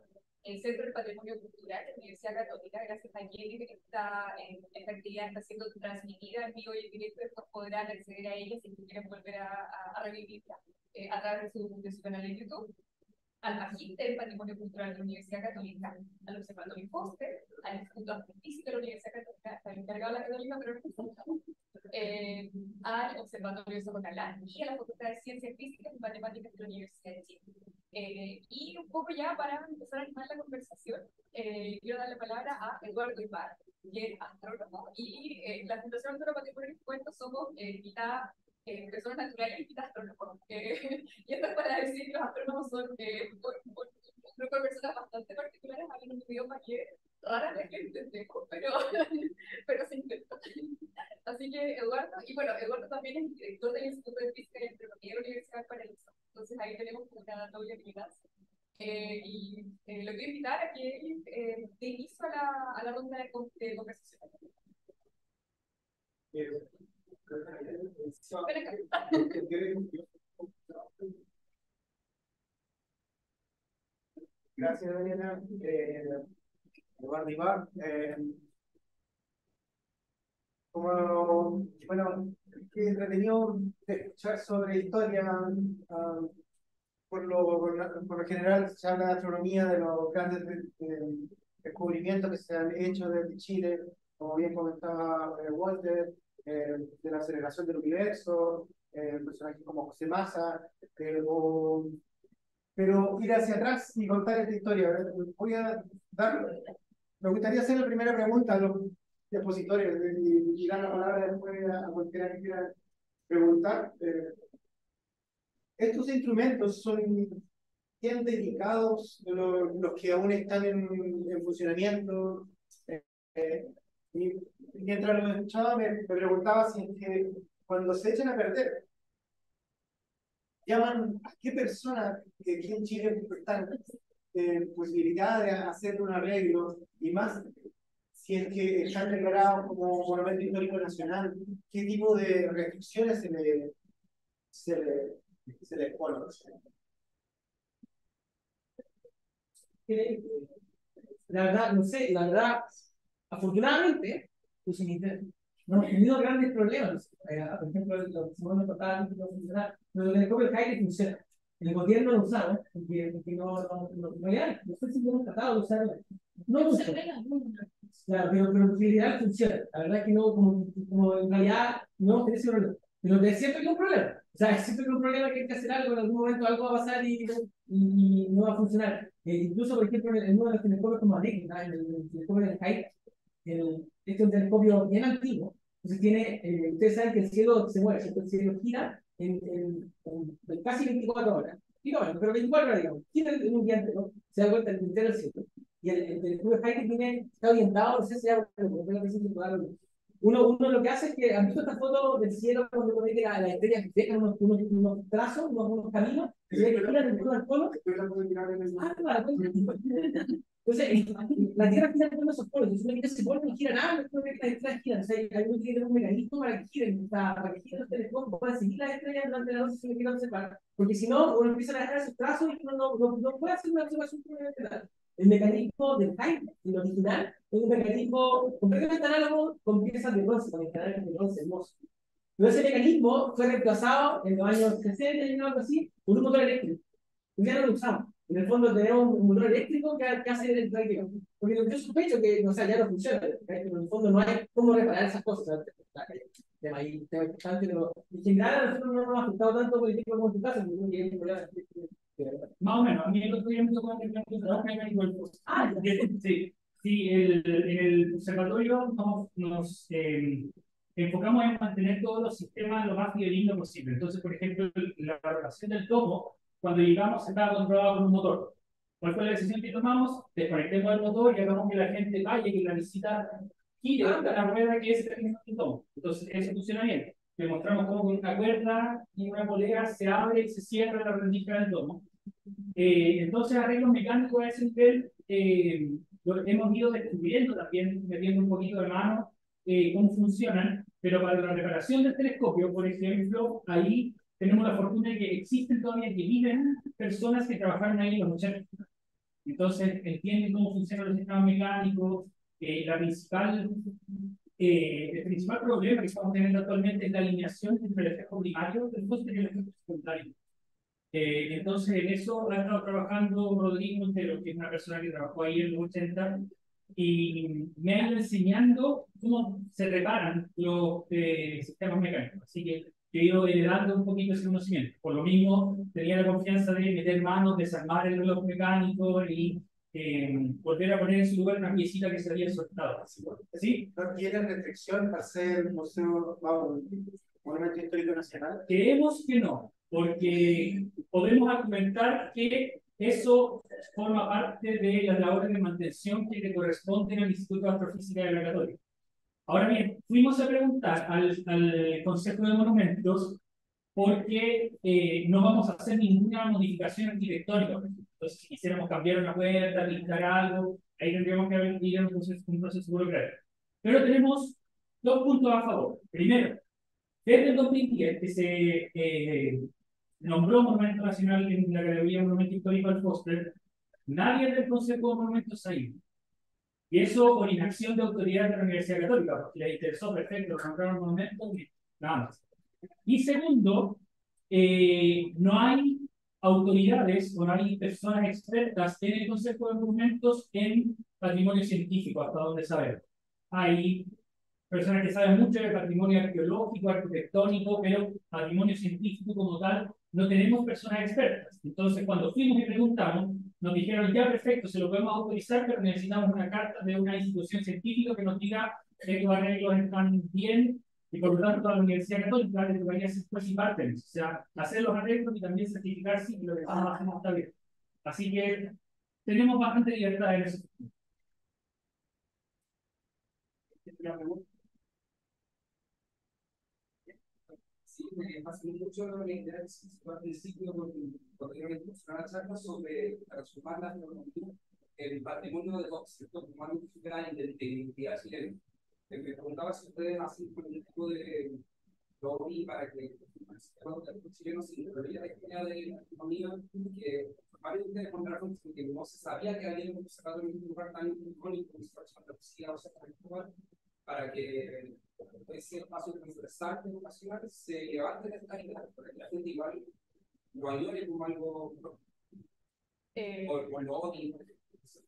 el Centro del Patrimonio Cultural de la Universidad Católica, gracias a Jenny, que está en esta actividad está siendo transmitida en vivo y en directo, después podrán acceder a ella si quieren volver a, a, revivirla eh, a través de su, de su canal de YouTube al Magíster del Patrimonio Cultural de la Universidad Católica, al Observatorio Foster, al Instituto Artístico de la Universidad Católica, está encargado de la Católica, pero no eh, al Observatorio Soconalá y a la Facultad de Ciencias Físicas y Matemáticas de la Universidad de Chile. Eh, y un poco ya para empezar a animar la conversación, eh, quiero darle palabra a Eduardo Ibar, que es astrónomo, y eh, la Fundación Astrónomo Patrimonio Cuento somos mitad eh, personas naturales y mitad astrónomos. (laughs) y esto es para decir que los astrónomos son un grupo de personas bastante particulares, hablan un idioma que raramente entendemos, pero, (laughs) pero se intenta. Así que Eduardo, y bueno, Eduardo también es director del Instituto de Física y Astronomía de la Universidad de Paraíso. Entonces ahí tenemos una doble habilidad. Eh, y eh, lo quiero invitar a que eh, dé inicio a la, a la ronda de, de conversación. Gracias, Daniela. Eh, Eduardo Ibar. Eh, como, bueno, qué entretenido escuchar sobre historia. ah, por, lo, por, la- por lo general se habla de astronomía, de los grandes de- de- descubrimientos que se han hecho desde Chile, como bien comentaba eh, Walter, eh, de la aceleración del universo, eh, personajes como José Massa, eh, o- pero ir hacia atrás y contar esta historia. Voy a dar, me gustaría hacer la primera pregunta a los expositores y, y dar la palabra después a, cualquiera que quiera preguntar. Eh, estos instrumentos son bien dedicados, los, los que aún están en, en funcionamiento. Eh, eh, y mientras los escuchaba me, me preguntaba si es que cuando se echan a perder, llaman a qué persona que aquí en Chile están eh, posibilidad de hacer un arreglo y más si es que están declarados como monumento histórico nacional, qué tipo de restricciones se le, se le, se la verdad, no sé, la verdad, afortunadamente, pues no hemos tenido grandes problemas. Eh, por ejemplo, los segundo total, no funciona, pero el telescopio funciona. El gobierno lo usaba, porque, porque no, no, no, no hay, nosotros siempre hemos tratado de usarlo. No ¿no? Claro, pero, pero en general funciona. La verdad es que no, como, como en realidad no tenido ese problema. Pero que que es un problema. O sea, que es un problema que hay que hacer algo, en algún momento algo va a pasar y, y, y no va a funcionar. Eh, incluso, por ejemplo, en, en uno de los telescopios como anécdota, en el, el telescopio del Sky, el, este es un telescopio bien antiguo. Entonces tiene, eh, ustedes saben que el cielo se mueve. El cielo gira en, en, en- casi 24 horas. Bueno, pero 24 horas, digamos. En un día entero, se da vuelta el entero del cielo. Y el, el telescopio Hubble tiene, está orientado, no sé si ya, pero creo que sí se puede dar uno, uno lo que hace es que, ¿han visto esta foto del cielo cuando pone que la, la estrella deja unos, unos, unos trazos, unos, unos caminos, y se ve que giran en torno al polo? Ah, claro. Entonces, la Tierra gira a esos polos, entonces no ese polo no gira nada, no que las estrellas giran, o sea, hay un mecanismo para que giren, para que giren los telescopios, puedan seguir las estrellas durante la noche no se paran. Porque si no, uno empieza a dejar esos trazos y uno no, no, no puede hacer una observación. El mecanismo del Hyde, el original, es un mecanismo completamente análogo con piezas de bronce, con canales de bronce hermoso. Pero ese mecanismo fue reemplazado en los años 60 y algo así por un motor eléctrico. Y ya no lo usamos. En el fondo tenemos un motor eléctrico que, que hace el tráfico. Porque yo sospecho que, o sea, ya no funciona. Pero en el fondo no hay cómo reparar esas cosas. Tema ahí, tema importante, pero en general a nosotros no nos ha afectado tanto, por como en tu casa, porque no tiene problema. Más o menos, a mí el otro día me tocó que el trabajo mecánico del post. Ah, sí, sí, el, en el observatorio nos, nos eh, enfocamos en mantener todos los sistemas lo más fidedigno posible. Entonces, por ejemplo, la rotación del tomo, cuando llegamos, estaba controlada por un motor. ¿Cuál fue la decisión que tomamos? Desconectemos el motor y hagamos que la gente vaya, que la visita gire hasta la rueda que es el tomo. Entonces, eso funciona bien. Le mostramos cómo con una cuerda y una polea se abre y se cierra la rendija del tomo. Eh, entonces, arreglos mecánicos a ese nivel eh, hemos ido descubriendo también, metiendo un poquito de mano eh, cómo funcionan, pero para la reparación del telescopio, por ejemplo, ahí tenemos la fortuna de que existen todavía, que viven personas que trabajaron ahí en los 80. Entonces, entienden cómo funcionan los sistemas mecánicos. Eh, la principal, eh, el principal problema que estamos teniendo actualmente es la alineación entre el espejo primario y el espejo secundario. Eh, entonces, en eso ha estado trabajando Rodrigo Montero, que es una persona que trabajó ahí en los 80, y me ha ido enseñando cómo se reparan los eh, sistemas mecánicos. Así que yo he ido heredando un poquito ese conocimiento. Por lo mismo, tenía la confianza de meter manos, desarmar el reloj mecánico y eh, volver a poner en su lugar una piecita que se había soltado. ¿Sí? ¿No tiene restricción para ser museo, monumento histórico nacional? Creemos que no, porque podemos argumentar que eso forma parte de las labores de mantención que le corresponden al Instituto de Astrofísica de Laboratorio. Ahora bien, fuimos a preguntar al, al Consejo de Monumentos porque eh, no vamos a hacer ninguna modificación arquitectónica. Entonces, si quisiéramos cambiar una puerta, pintar algo, ahí tendríamos que ir a un proceso, un proceso burocrático. Pero tenemos dos puntos a favor. Primero, Desde el 2010, que se eh, nombró Monumento Nacional en la categoría Monumento Histórico al Foster, nadie del Consejo de Monumentos ha ido. Y eso por inacción de autoridades de la Universidad Católica, porque le interesó perfecto, nombraron monumentos, nada más. Y segundo, eh, no hay autoridades o no hay personas expertas en el Consejo de Monumentos en patrimonio científico, hasta donde sabemos. Hay personas que saben mucho de patrimonio arqueológico, arquitectónico, pero patrimonio científico como tal, no tenemos personas expertas. Entonces, cuando fuimos y preguntamos, nos dijeron, ya perfecto, se lo podemos autorizar, pero necesitamos una carta de una institución científica que nos diga que los arreglos están bien y por lo tanto a la Universidad Católica le tocaría ser juez y parte, o sea, hacer los arreglos y también certificar si lo que estamos haciendo está bien. Así que tenemos bastante libertad en eso. Sí, me fascinó mucho la idea del principio porque una charla sobre transformar la economía el patrimonio de los sectores humanos de identidad chilena. Me preguntaba si ustedes hacen un tipo de lobby para que los chilenos se incluyan la historia de la economía, que varios de ustedes que no se sabía que había observado en un lugar tan icónico como Andalucía o San para que ese espacio transversal educacional se levante de esta idea, para que la gente igual como algo eh, o, o lo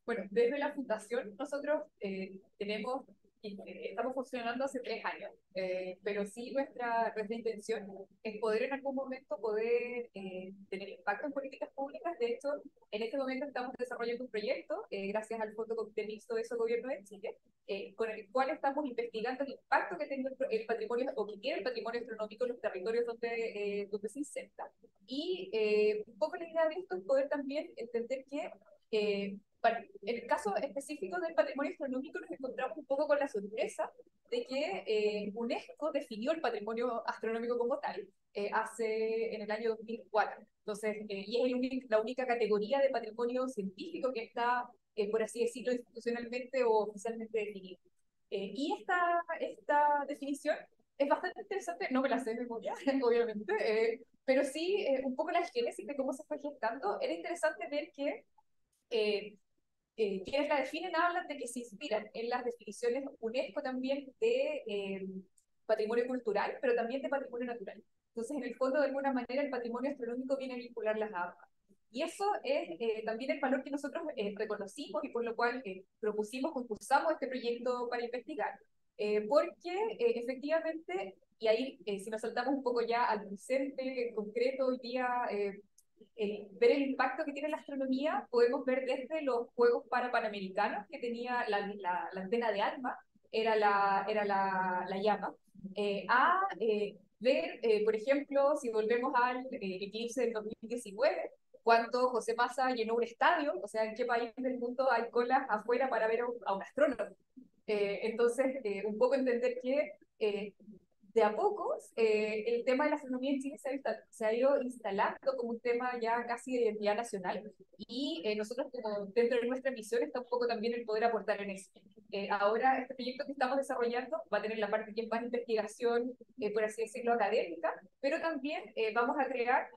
Bueno, desde la fundación nosotros eh, tenemos estamos funcionando hace tres años, eh, pero sí nuestra, nuestra intención es poder en algún momento poder eh, tener impacto en políticas públicas. De hecho, en este momento estamos desarrollando un proyecto, eh, gracias al Fondo Comité Mixto de ese gobierno de Chile, con el cual estamos investigando el impacto que tiene el patrimonio o que tiene el patrimonio astronómico en los territorios donde, donde se inserta. Y un poco la idea de esto es poder también entender que en el caso específico del patrimonio astronómico nos encontramos un poco con la sorpresa de que eh, UNESCO definió el patrimonio astronómico como tal eh, hace en el año 2004. Entonces, eh, y es la única categoría de patrimonio científico que está, por así decirlo, institucionalmente o oficialmente definido. y esta, esta definición es bastante interesante, no me la sé de memoria, (laughs) obviamente, pero sí un poco la génesis de cómo se fue gestando. Era interesante ver que eh, quienes la definen hablan de que se inspiran en las definiciones UNESCO también de eh, patrimonio cultural, pero también de patrimonio natural. Entonces, en el fondo, de alguna manera, el patrimonio astronómico viene a vincular las ambas. Y eso es eh, también el valor que nosotros reconocimos y por lo cual propusimos, concursamos este proyecto para investigar. porque efectivamente, y ahí si nos saltamos un poco ya al presente en concreto, hoy día ver el impacto que tiene la astronomía, podemos ver desde los Juegos para Panamericanos, que tenía la, la, antena de alma, era la, era la, la llama, eh, a eh, ver, eh, por ejemplo, si volvemos al eclipse del 2019, cuánto José Massa llenó un estadio, o sea, en qué país del mundo hay colas afuera para ver a un, a un astrónomo. entonces, un poco entender que de a pocos, eh, el tema de la astronomía en Chile se ha, ido instalando como un tema ya casi de identidad nacional y eh, nosotros como dentro de nuestra misión está un poco también el poder aportar en eso. Eh, ahora este proyecto que estamos desarrollando va a tener la parte que es más investigación, por así decirlo, académica, pero también vamos a crear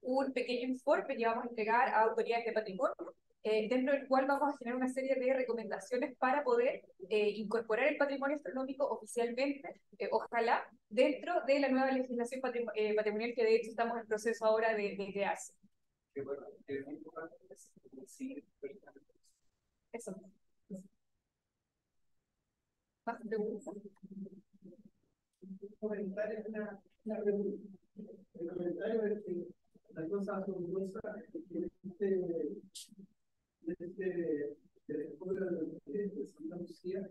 un pequeño informe que vamos a entregar a autoridades de patrimonio eh, dentro del cual vamos a generar una serie de recomendaciones para poder eh, incorporar el patrimonio astronómico oficialmente, eh, ojalá, dentro de la nueva legislación patrimonial que de hecho estamos en proceso ahora de, de crearse. Eso. ¿Más preguntas? El comentario es que la cosa asombrosa es que este desde el pueblo de Santa Lucía,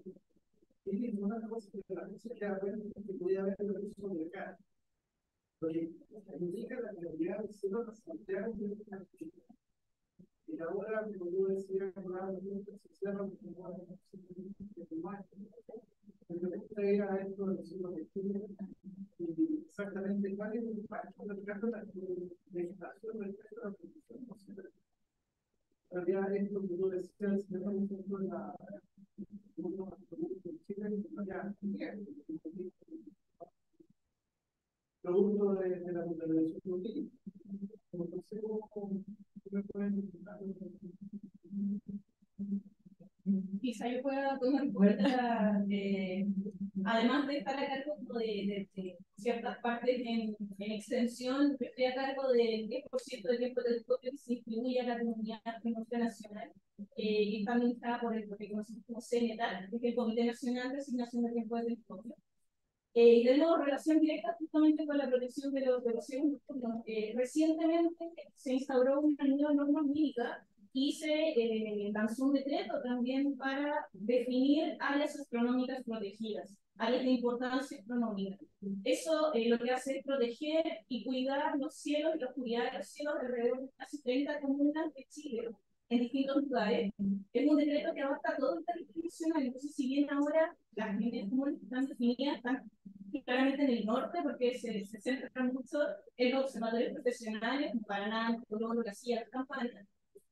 y una cosa que la gente se queda bueno que podía haber el uso de acá. Lo que indica la realidad del cielo de Santiago y ahora, como yo decía, se cierran como me gusta ir a esto del siglo XXI y exactamente cuál es el impacto del caso de la legislación respecto a la producción había estos de la pues producto de, de la modernización. Como consejo, me pueden quizá yo pueda tomar cuenta, eh, además de estar a cargo de, de, de ciertas partes en, en, extensión, estoy a cargo del 10% del tiempo del telescopio que se distribuye a la comunidad nacional, eh, y está administrada por el que conocemos como CNETAL, que es el Comité Nacional de Asignación de Tiempo del Telescopio. Eh, y tenemos relación directa justamente con la protección de los, de los eh, recientemente se instauró una nueva norma médica y se eh, lanzó un decreto también para definir áreas astronómicas protegidas, áreas de importancia astronómica. Eso eh, lo que hace es proteger y cuidar los cielos y la oscuridad de los cielos alrededor de casi 30 comunas de Chile en distintos lugares. Es un decreto que abarca todo el territorio nacional, entonces si bien ahora las líneas comunes están definidas, están claramente en el norte, porque se, se centra mucho en los observatorios profesionales, en Paraná, hacía las campañas.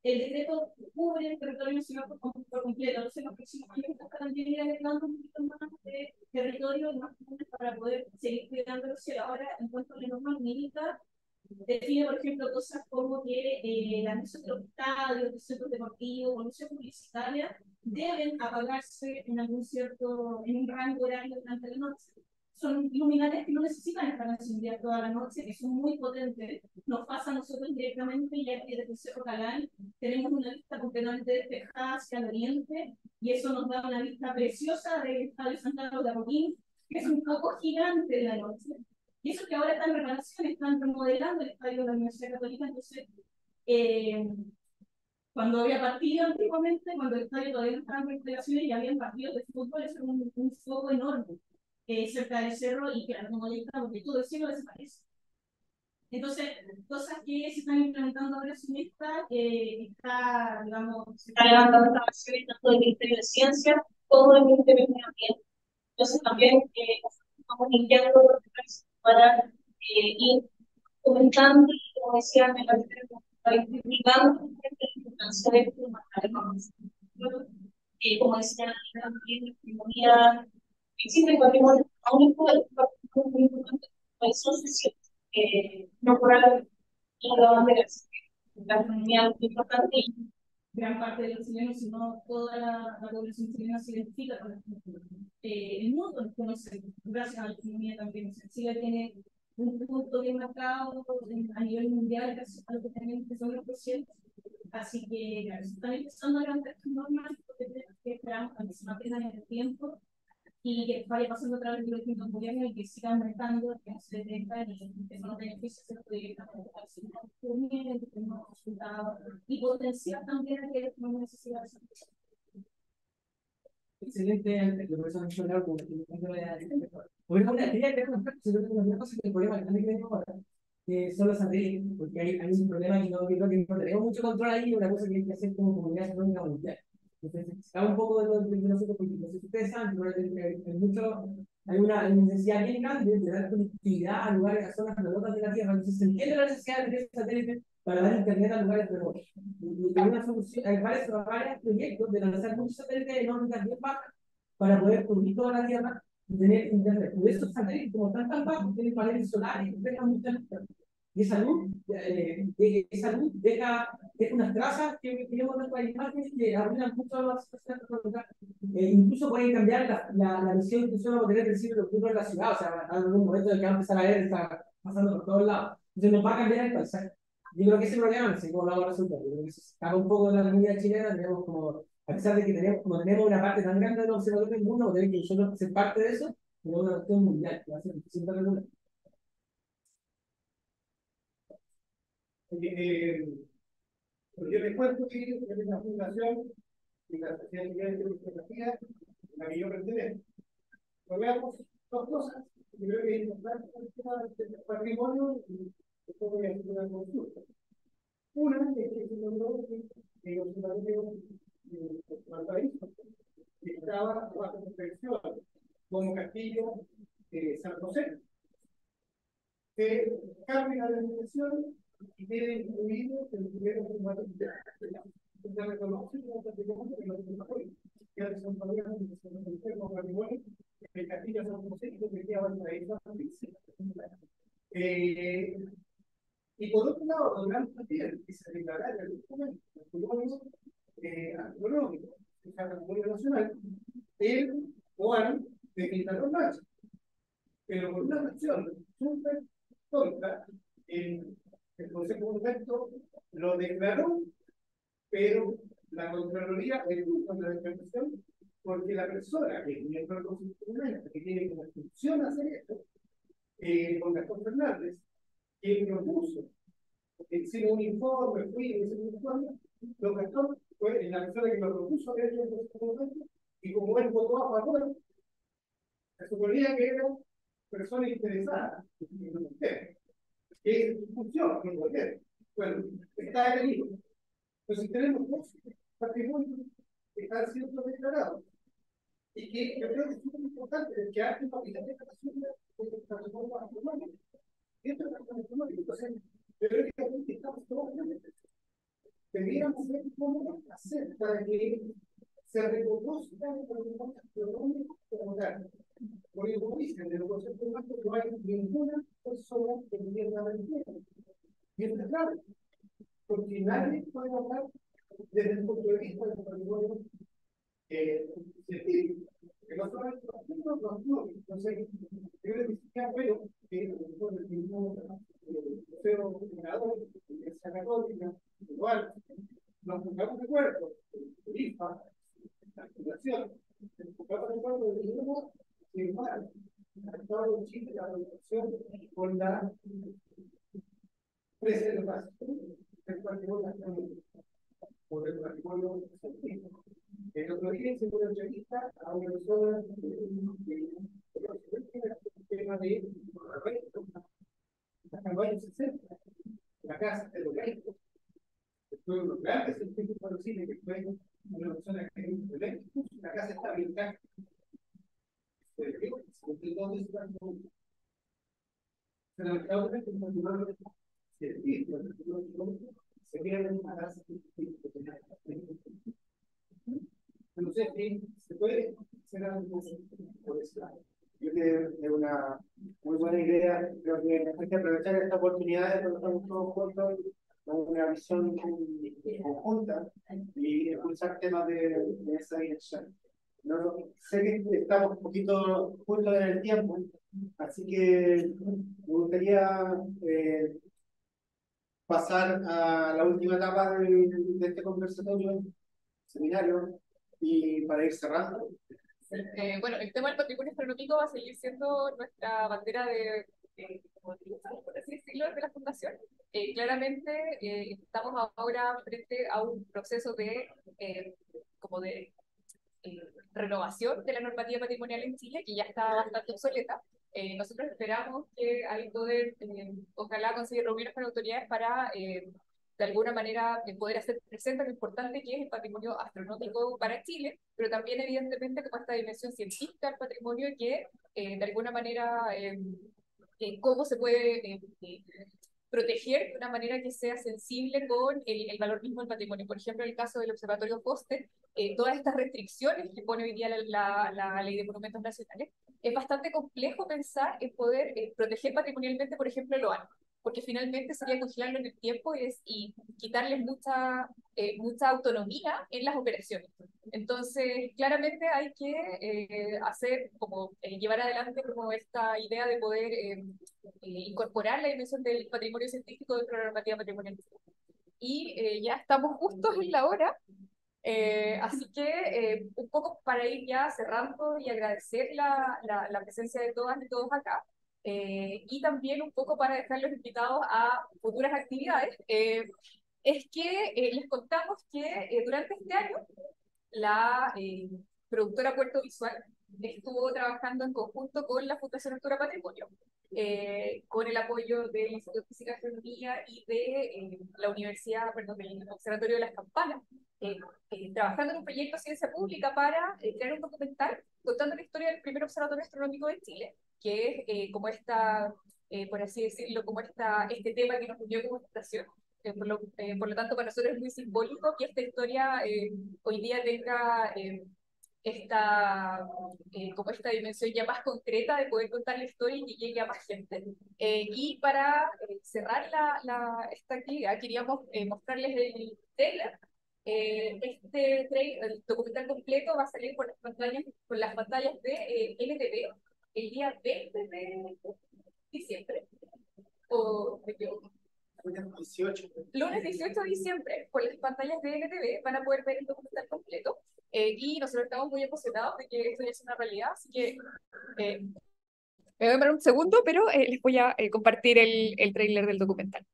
El decreto cubre el territorio nacional por, por completo, entonces los próximos años también ir agregando un poquito más de territorio más comunes para poder seguir cuidando los cielos. Ahora, en cuanto a la norma médica, define, por ejemplo, cosas como que eh, las luces de los estadios, los centros deportivos, luces publicitarias, deben apagarse en algún cierto, en un rango horario durante la noche son luminarias que no necesitan estar encendidas toda la noche, que son muy potentes. Nos pasa a nosotros directamente, ya que desde Cerro Calán tenemos una vista completamente despejada hacia el oriente, y eso nos da una vista preciosa del Estadio Santiago de Apoquín, que es un foco gigante de la noche. Y eso que ahora está en reparación, están remodelando el estadio de la Universidad Católica, entonces, eh, cuando había partido antiguamente, cuando el estadio todavía no estaba en reparación y había partidos de fútbol, eso era un, un foco enorme eh, cerca del cerro y que no molesta porque todo el cielo desaparece. Entonces, cosas que se están implementando ahora en esta, eh, está, digamos, se está levantando esta versión tanto del Ministerio de Ciencia como el Ministerio de Medio Ambiente. Entonces, también eh, estamos limpiando para eh, ir comentando, como decía, en la privando la importancia de la eh, como decía, también la existe el patrimonio único, el patrimonio muy importante del país social, eh, no por algo, la bandera, la economía muy importante y gran parte de los chilenos, sino toda la, la población chilena se identifica con eh, el mundo nos conoce gracias a la economía también. Chile tiene un punto bien marcado a nivel mundial gracias a lo que que son los proyectos. Así que claro, están empezando a levantar normas que esperamos que se mantengan en el tiempo y que vaya pasando a través de los distintos gobiernos y que sigan aumentando, que no se detengan y que los beneficios se directamente al sistema que tenemos resultados y potenciar también que no necesitan esa Excelente, lo que se ha mencionado como una quería que una cosa que el problema que tenemos ahora, que son los porque hay, hay un problema que no, que no tenemos mucho control ahí, una cosa que hay que hacer como comunidad económica mundial. Entonces, un poco de los de nosotros políticos. Si ustedes saben, hay, mucho, hay una necesidad bien grande de dar conectividad a lugares, a zonas remotas de la Tierra. Entonces, se entiende la necesidad de tener satélites para dar internet a lugares remotos. Y, hay, una solución, hay varios, varios proyectos de lanzar muchos satélites en órbitas bien bajas para poder cubrir toda la Tierra y tener internet. Y estos satélites, como están tan bajos, tienen paneles solares y mucha luz. Y esa luz, eh, esa luz deja, deja unas trazas que tenemos en nuestras imágenes que arruinan mucho las. Eh, incluso pueden cambiar la, la, la visión que nosotros vamos a tener del nocturno en la ciudad. O sea, en algún momento de que va a empezar a ver, está pasando por todos lados. Entonces nos va a cambiar el paisaje. Yo creo que ese problema no sé lo vamos a resolver. Yo creo que un poco de la comunidad chilena. Tenemos como, a pesar de que tenemos, como tenemos una parte tan grande de los observadores del mundo, tenemos que nosotros ser parte de eso, tenemos una cuestión mundial que va a ser de. Eh, yo recuerdo que es la fundación y la Sociedad de Tecnología en la que yo pertenezco. Pero veamos dos cosas. Yo creo que es importante el patrimonio y después voy a hacer una consulta. Una es que se logró que el observatorio de Valparaíso estaba bajo protección como castillo de San José. Cambia la y primer automático se reconocido prácticamente que que patrimonio, que ahí eh, y por otro lado, que se declarara el documento, documento eh, patrimonio nacional, el Juan de Quintana Mancha. Pero por una cuestión súper tonta, el Consejo Monumento lo declaró, pero la Contraloría contra la declaración porque la persona que es miembro del Consejo que tiene como función hacer esto, eh, con Gastón Fernández, quien propuso hicieron un informe, fui, hice un informe, lo Gastón fue la persona que lo propuso en el Consejo Monumento, y como él votó a favor, se suponía que era persona interesada en usted, que es función, en usted. Bueno, está detenido. Entonces tenemos dos patrimonios que están siendo declarados y que yo creo que es muy importante que hay un papel de declaración de patrimonio. Entonces, yo creo que aquí estamos todos Deberíamos ver cómo hacer para que se reconozca el. Porque como dicen, de los conceptos no hay ninguna persona que entienda la tierra. Y esto es claro, porque nadie puede hablar desde el punto de vista del patrimonio eh, científico. Que no solamente los los no. Entonces, yo que sería bueno que el mismo museo generador, la Iglesia Católica, igual, nos pongamos de acuerdo, el IFA, la Fundación, nos pongamos de acuerdo el Estado Chile la relación con la preservación del patrimonio por el patrimonio. El otro día hice una entrevista a una persona que el tema de hasta los años 60, la casa de los gatos, fue uno de los de que una persona que la casa estaba intacta no sé. Yo creo que es una muy buena idea. Creo que hay que aprovechar esta oportunidad de todos juntos una visión conjunta y impulsar temas de, de esa dirección. No, sé que estamos un poquito juntos en el tiempo, así que me gustaría eh, pasar a la última etapa de, de este conversatorio, seminario, y para ir cerrando. Eh, bueno, el tema del patrimonio astronómico va a seguir siendo nuestra bandera de, de por así decirlo, de la Fundación. Eh, claramente eh, estamos ahora frente a un proceso de, como de renovación de la normativa patrimonial en Chile, que ya está bastante obsoleta. nosotros esperamos que al poder, ojalá conseguir reunirnos con autoridades para de alguna manera poder hacer presente lo importante que es el patrimonio astronómico para Chile, pero también evidentemente como esta dimensión científica del patrimonio que eh, de alguna manera eh, eh, cómo se puede proteger de una manera que sea sensible con el, el, valor mismo del patrimonio. Por ejemplo, en el caso del Observatorio Foster, todas estas restricciones que pone hoy día la, la, la, Ley de Monumentos Nacionales, es bastante complejo pensar en poder proteger patrimonialmente, por ejemplo, lo alto porque finalmente sería congelarlo en el tiempo y, es, y quitarles mucha, eh, mucha autonomía en las operaciones. Entonces, claramente hay que eh, hacer, como eh, llevar adelante como esta idea de poder incorporar la dimensión del patrimonio científico dentro de la normativa patrimonial. Y ya estamos justos en la hora, así que un poco para ir ya cerrando y agradecer la, la, la presencia de todas y todos acá. Eh, y también un poco para dejarlos invitados a futuras actividades, eh, es que eh, les contamos que durante este año la productora Puerto Visual estuvo trabajando en conjunto con la Fundación Altura Patrimonio, con el apoyo del Instituto de Física y Astronomía y de la Universidad, perdón, del Observatorio de las Campanas, trabajando en un proyecto de ciencia pública para crear un documental contando la historia del primer observatorio astronómico de Chile, que es eh, como esta, eh, por así decirlo, como esta, este tema que nos unió como estación. Eh, por, lo, por, lo, tanto, para nosotros es muy simbólico que esta historia hoy día tenga esta, como esta dimensión ya más concreta de poder contar la historia y que llegue a más gente. y para cerrar la, la, esta actividad, queríamos mostrarles el trailer Eh, este trail, el documental completo va a salir por las pantallas, por las pantallas de eh, LTV el día 20 de diciembre. O equivoco. Lunes 18. Lunes 18 de diciembre, por las pantallas de LTV van a poder ver el documental completo. Eh, y nosotros estamos muy emocionados de que esto ya sea una realidad, así que eh, me voy a demorar un segundo, pero eh, les voy a eh, compartir el, el tráiler del documental.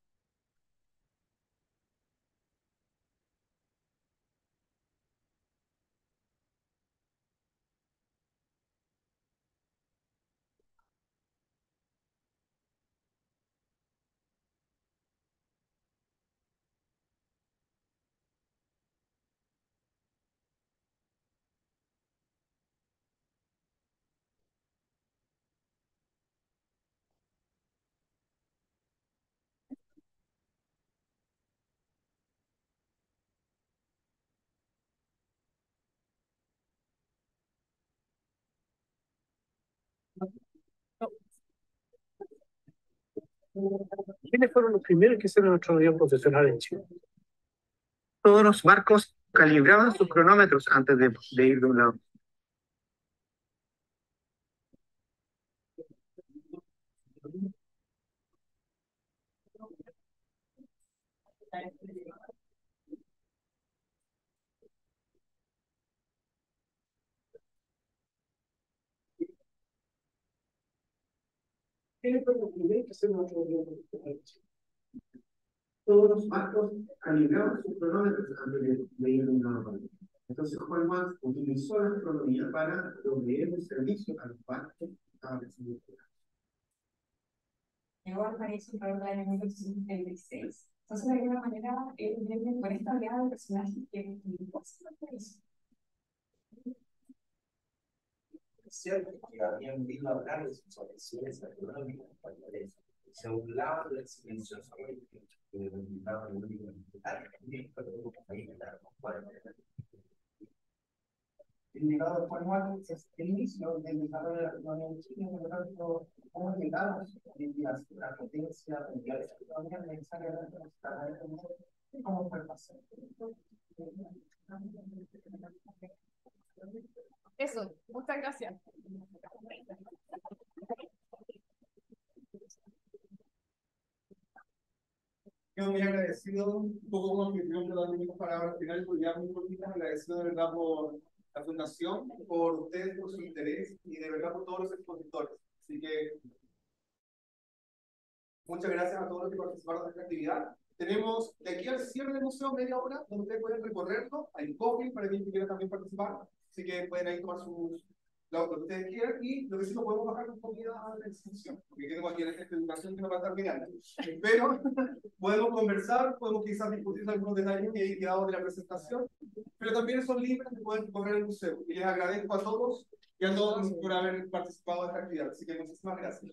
¿Quiénes fueron los primeros que hicieron astronomía profesional en Chile? Todos los barcos calibraban sus cronómetros antes de, de ir de un lado. ¿Quiénes fueron los primeros que hicieron astronomía profesional en Chile? Todos los barcos calibraban sus cronómetros antes de, ir de un lado para otro. Entonces Juan Más utilizó la astronomía para proveer un servicio a los barcos que estaban recibiendo. Llegó al paraíso en el año 1976. Entonces, de alguna manera, él viene con esta oleada de personajes que impulsan al paraíso. Es cierto que habían a hablar de sus soluciones económicas españoles. Se burlaban de las dimensiones que delimitaban el único El legado de Juan Juan es el inicio del desarrollo de la economía por lo tanto, cómo a la potencia mundial de la economía el. Eso, muchas gracias. Quedo muy agradecido, un poco como anfitrión de las últimas palabras finales, porque ya muy cortitas, agradecido de verdad por la fundación, por ustedes, por su interés y de verdad por todos los expositores. Así que muchas gracias a todos los que participaron de esta actividad. Tenemos de aquí al cierre del museo media hora, donde ustedes pueden recorrerlo. Hay coffee para quien quiera también participar, así que pueden ahí tomar sus lo que ustedes quieran y lo que sí no podemos bajar con comida a la extensión, porque tengo aquí esta educación que no va a estar mirando. Pero (laughs) podemos conversar, podemos quizás discutir algunos detalles que hay quedado de la presentación, pero también son libres de poder recorrer el museo. Y les agradezco a todos y a todos por haber participado de esta actividad. Así que muchísimas gracias.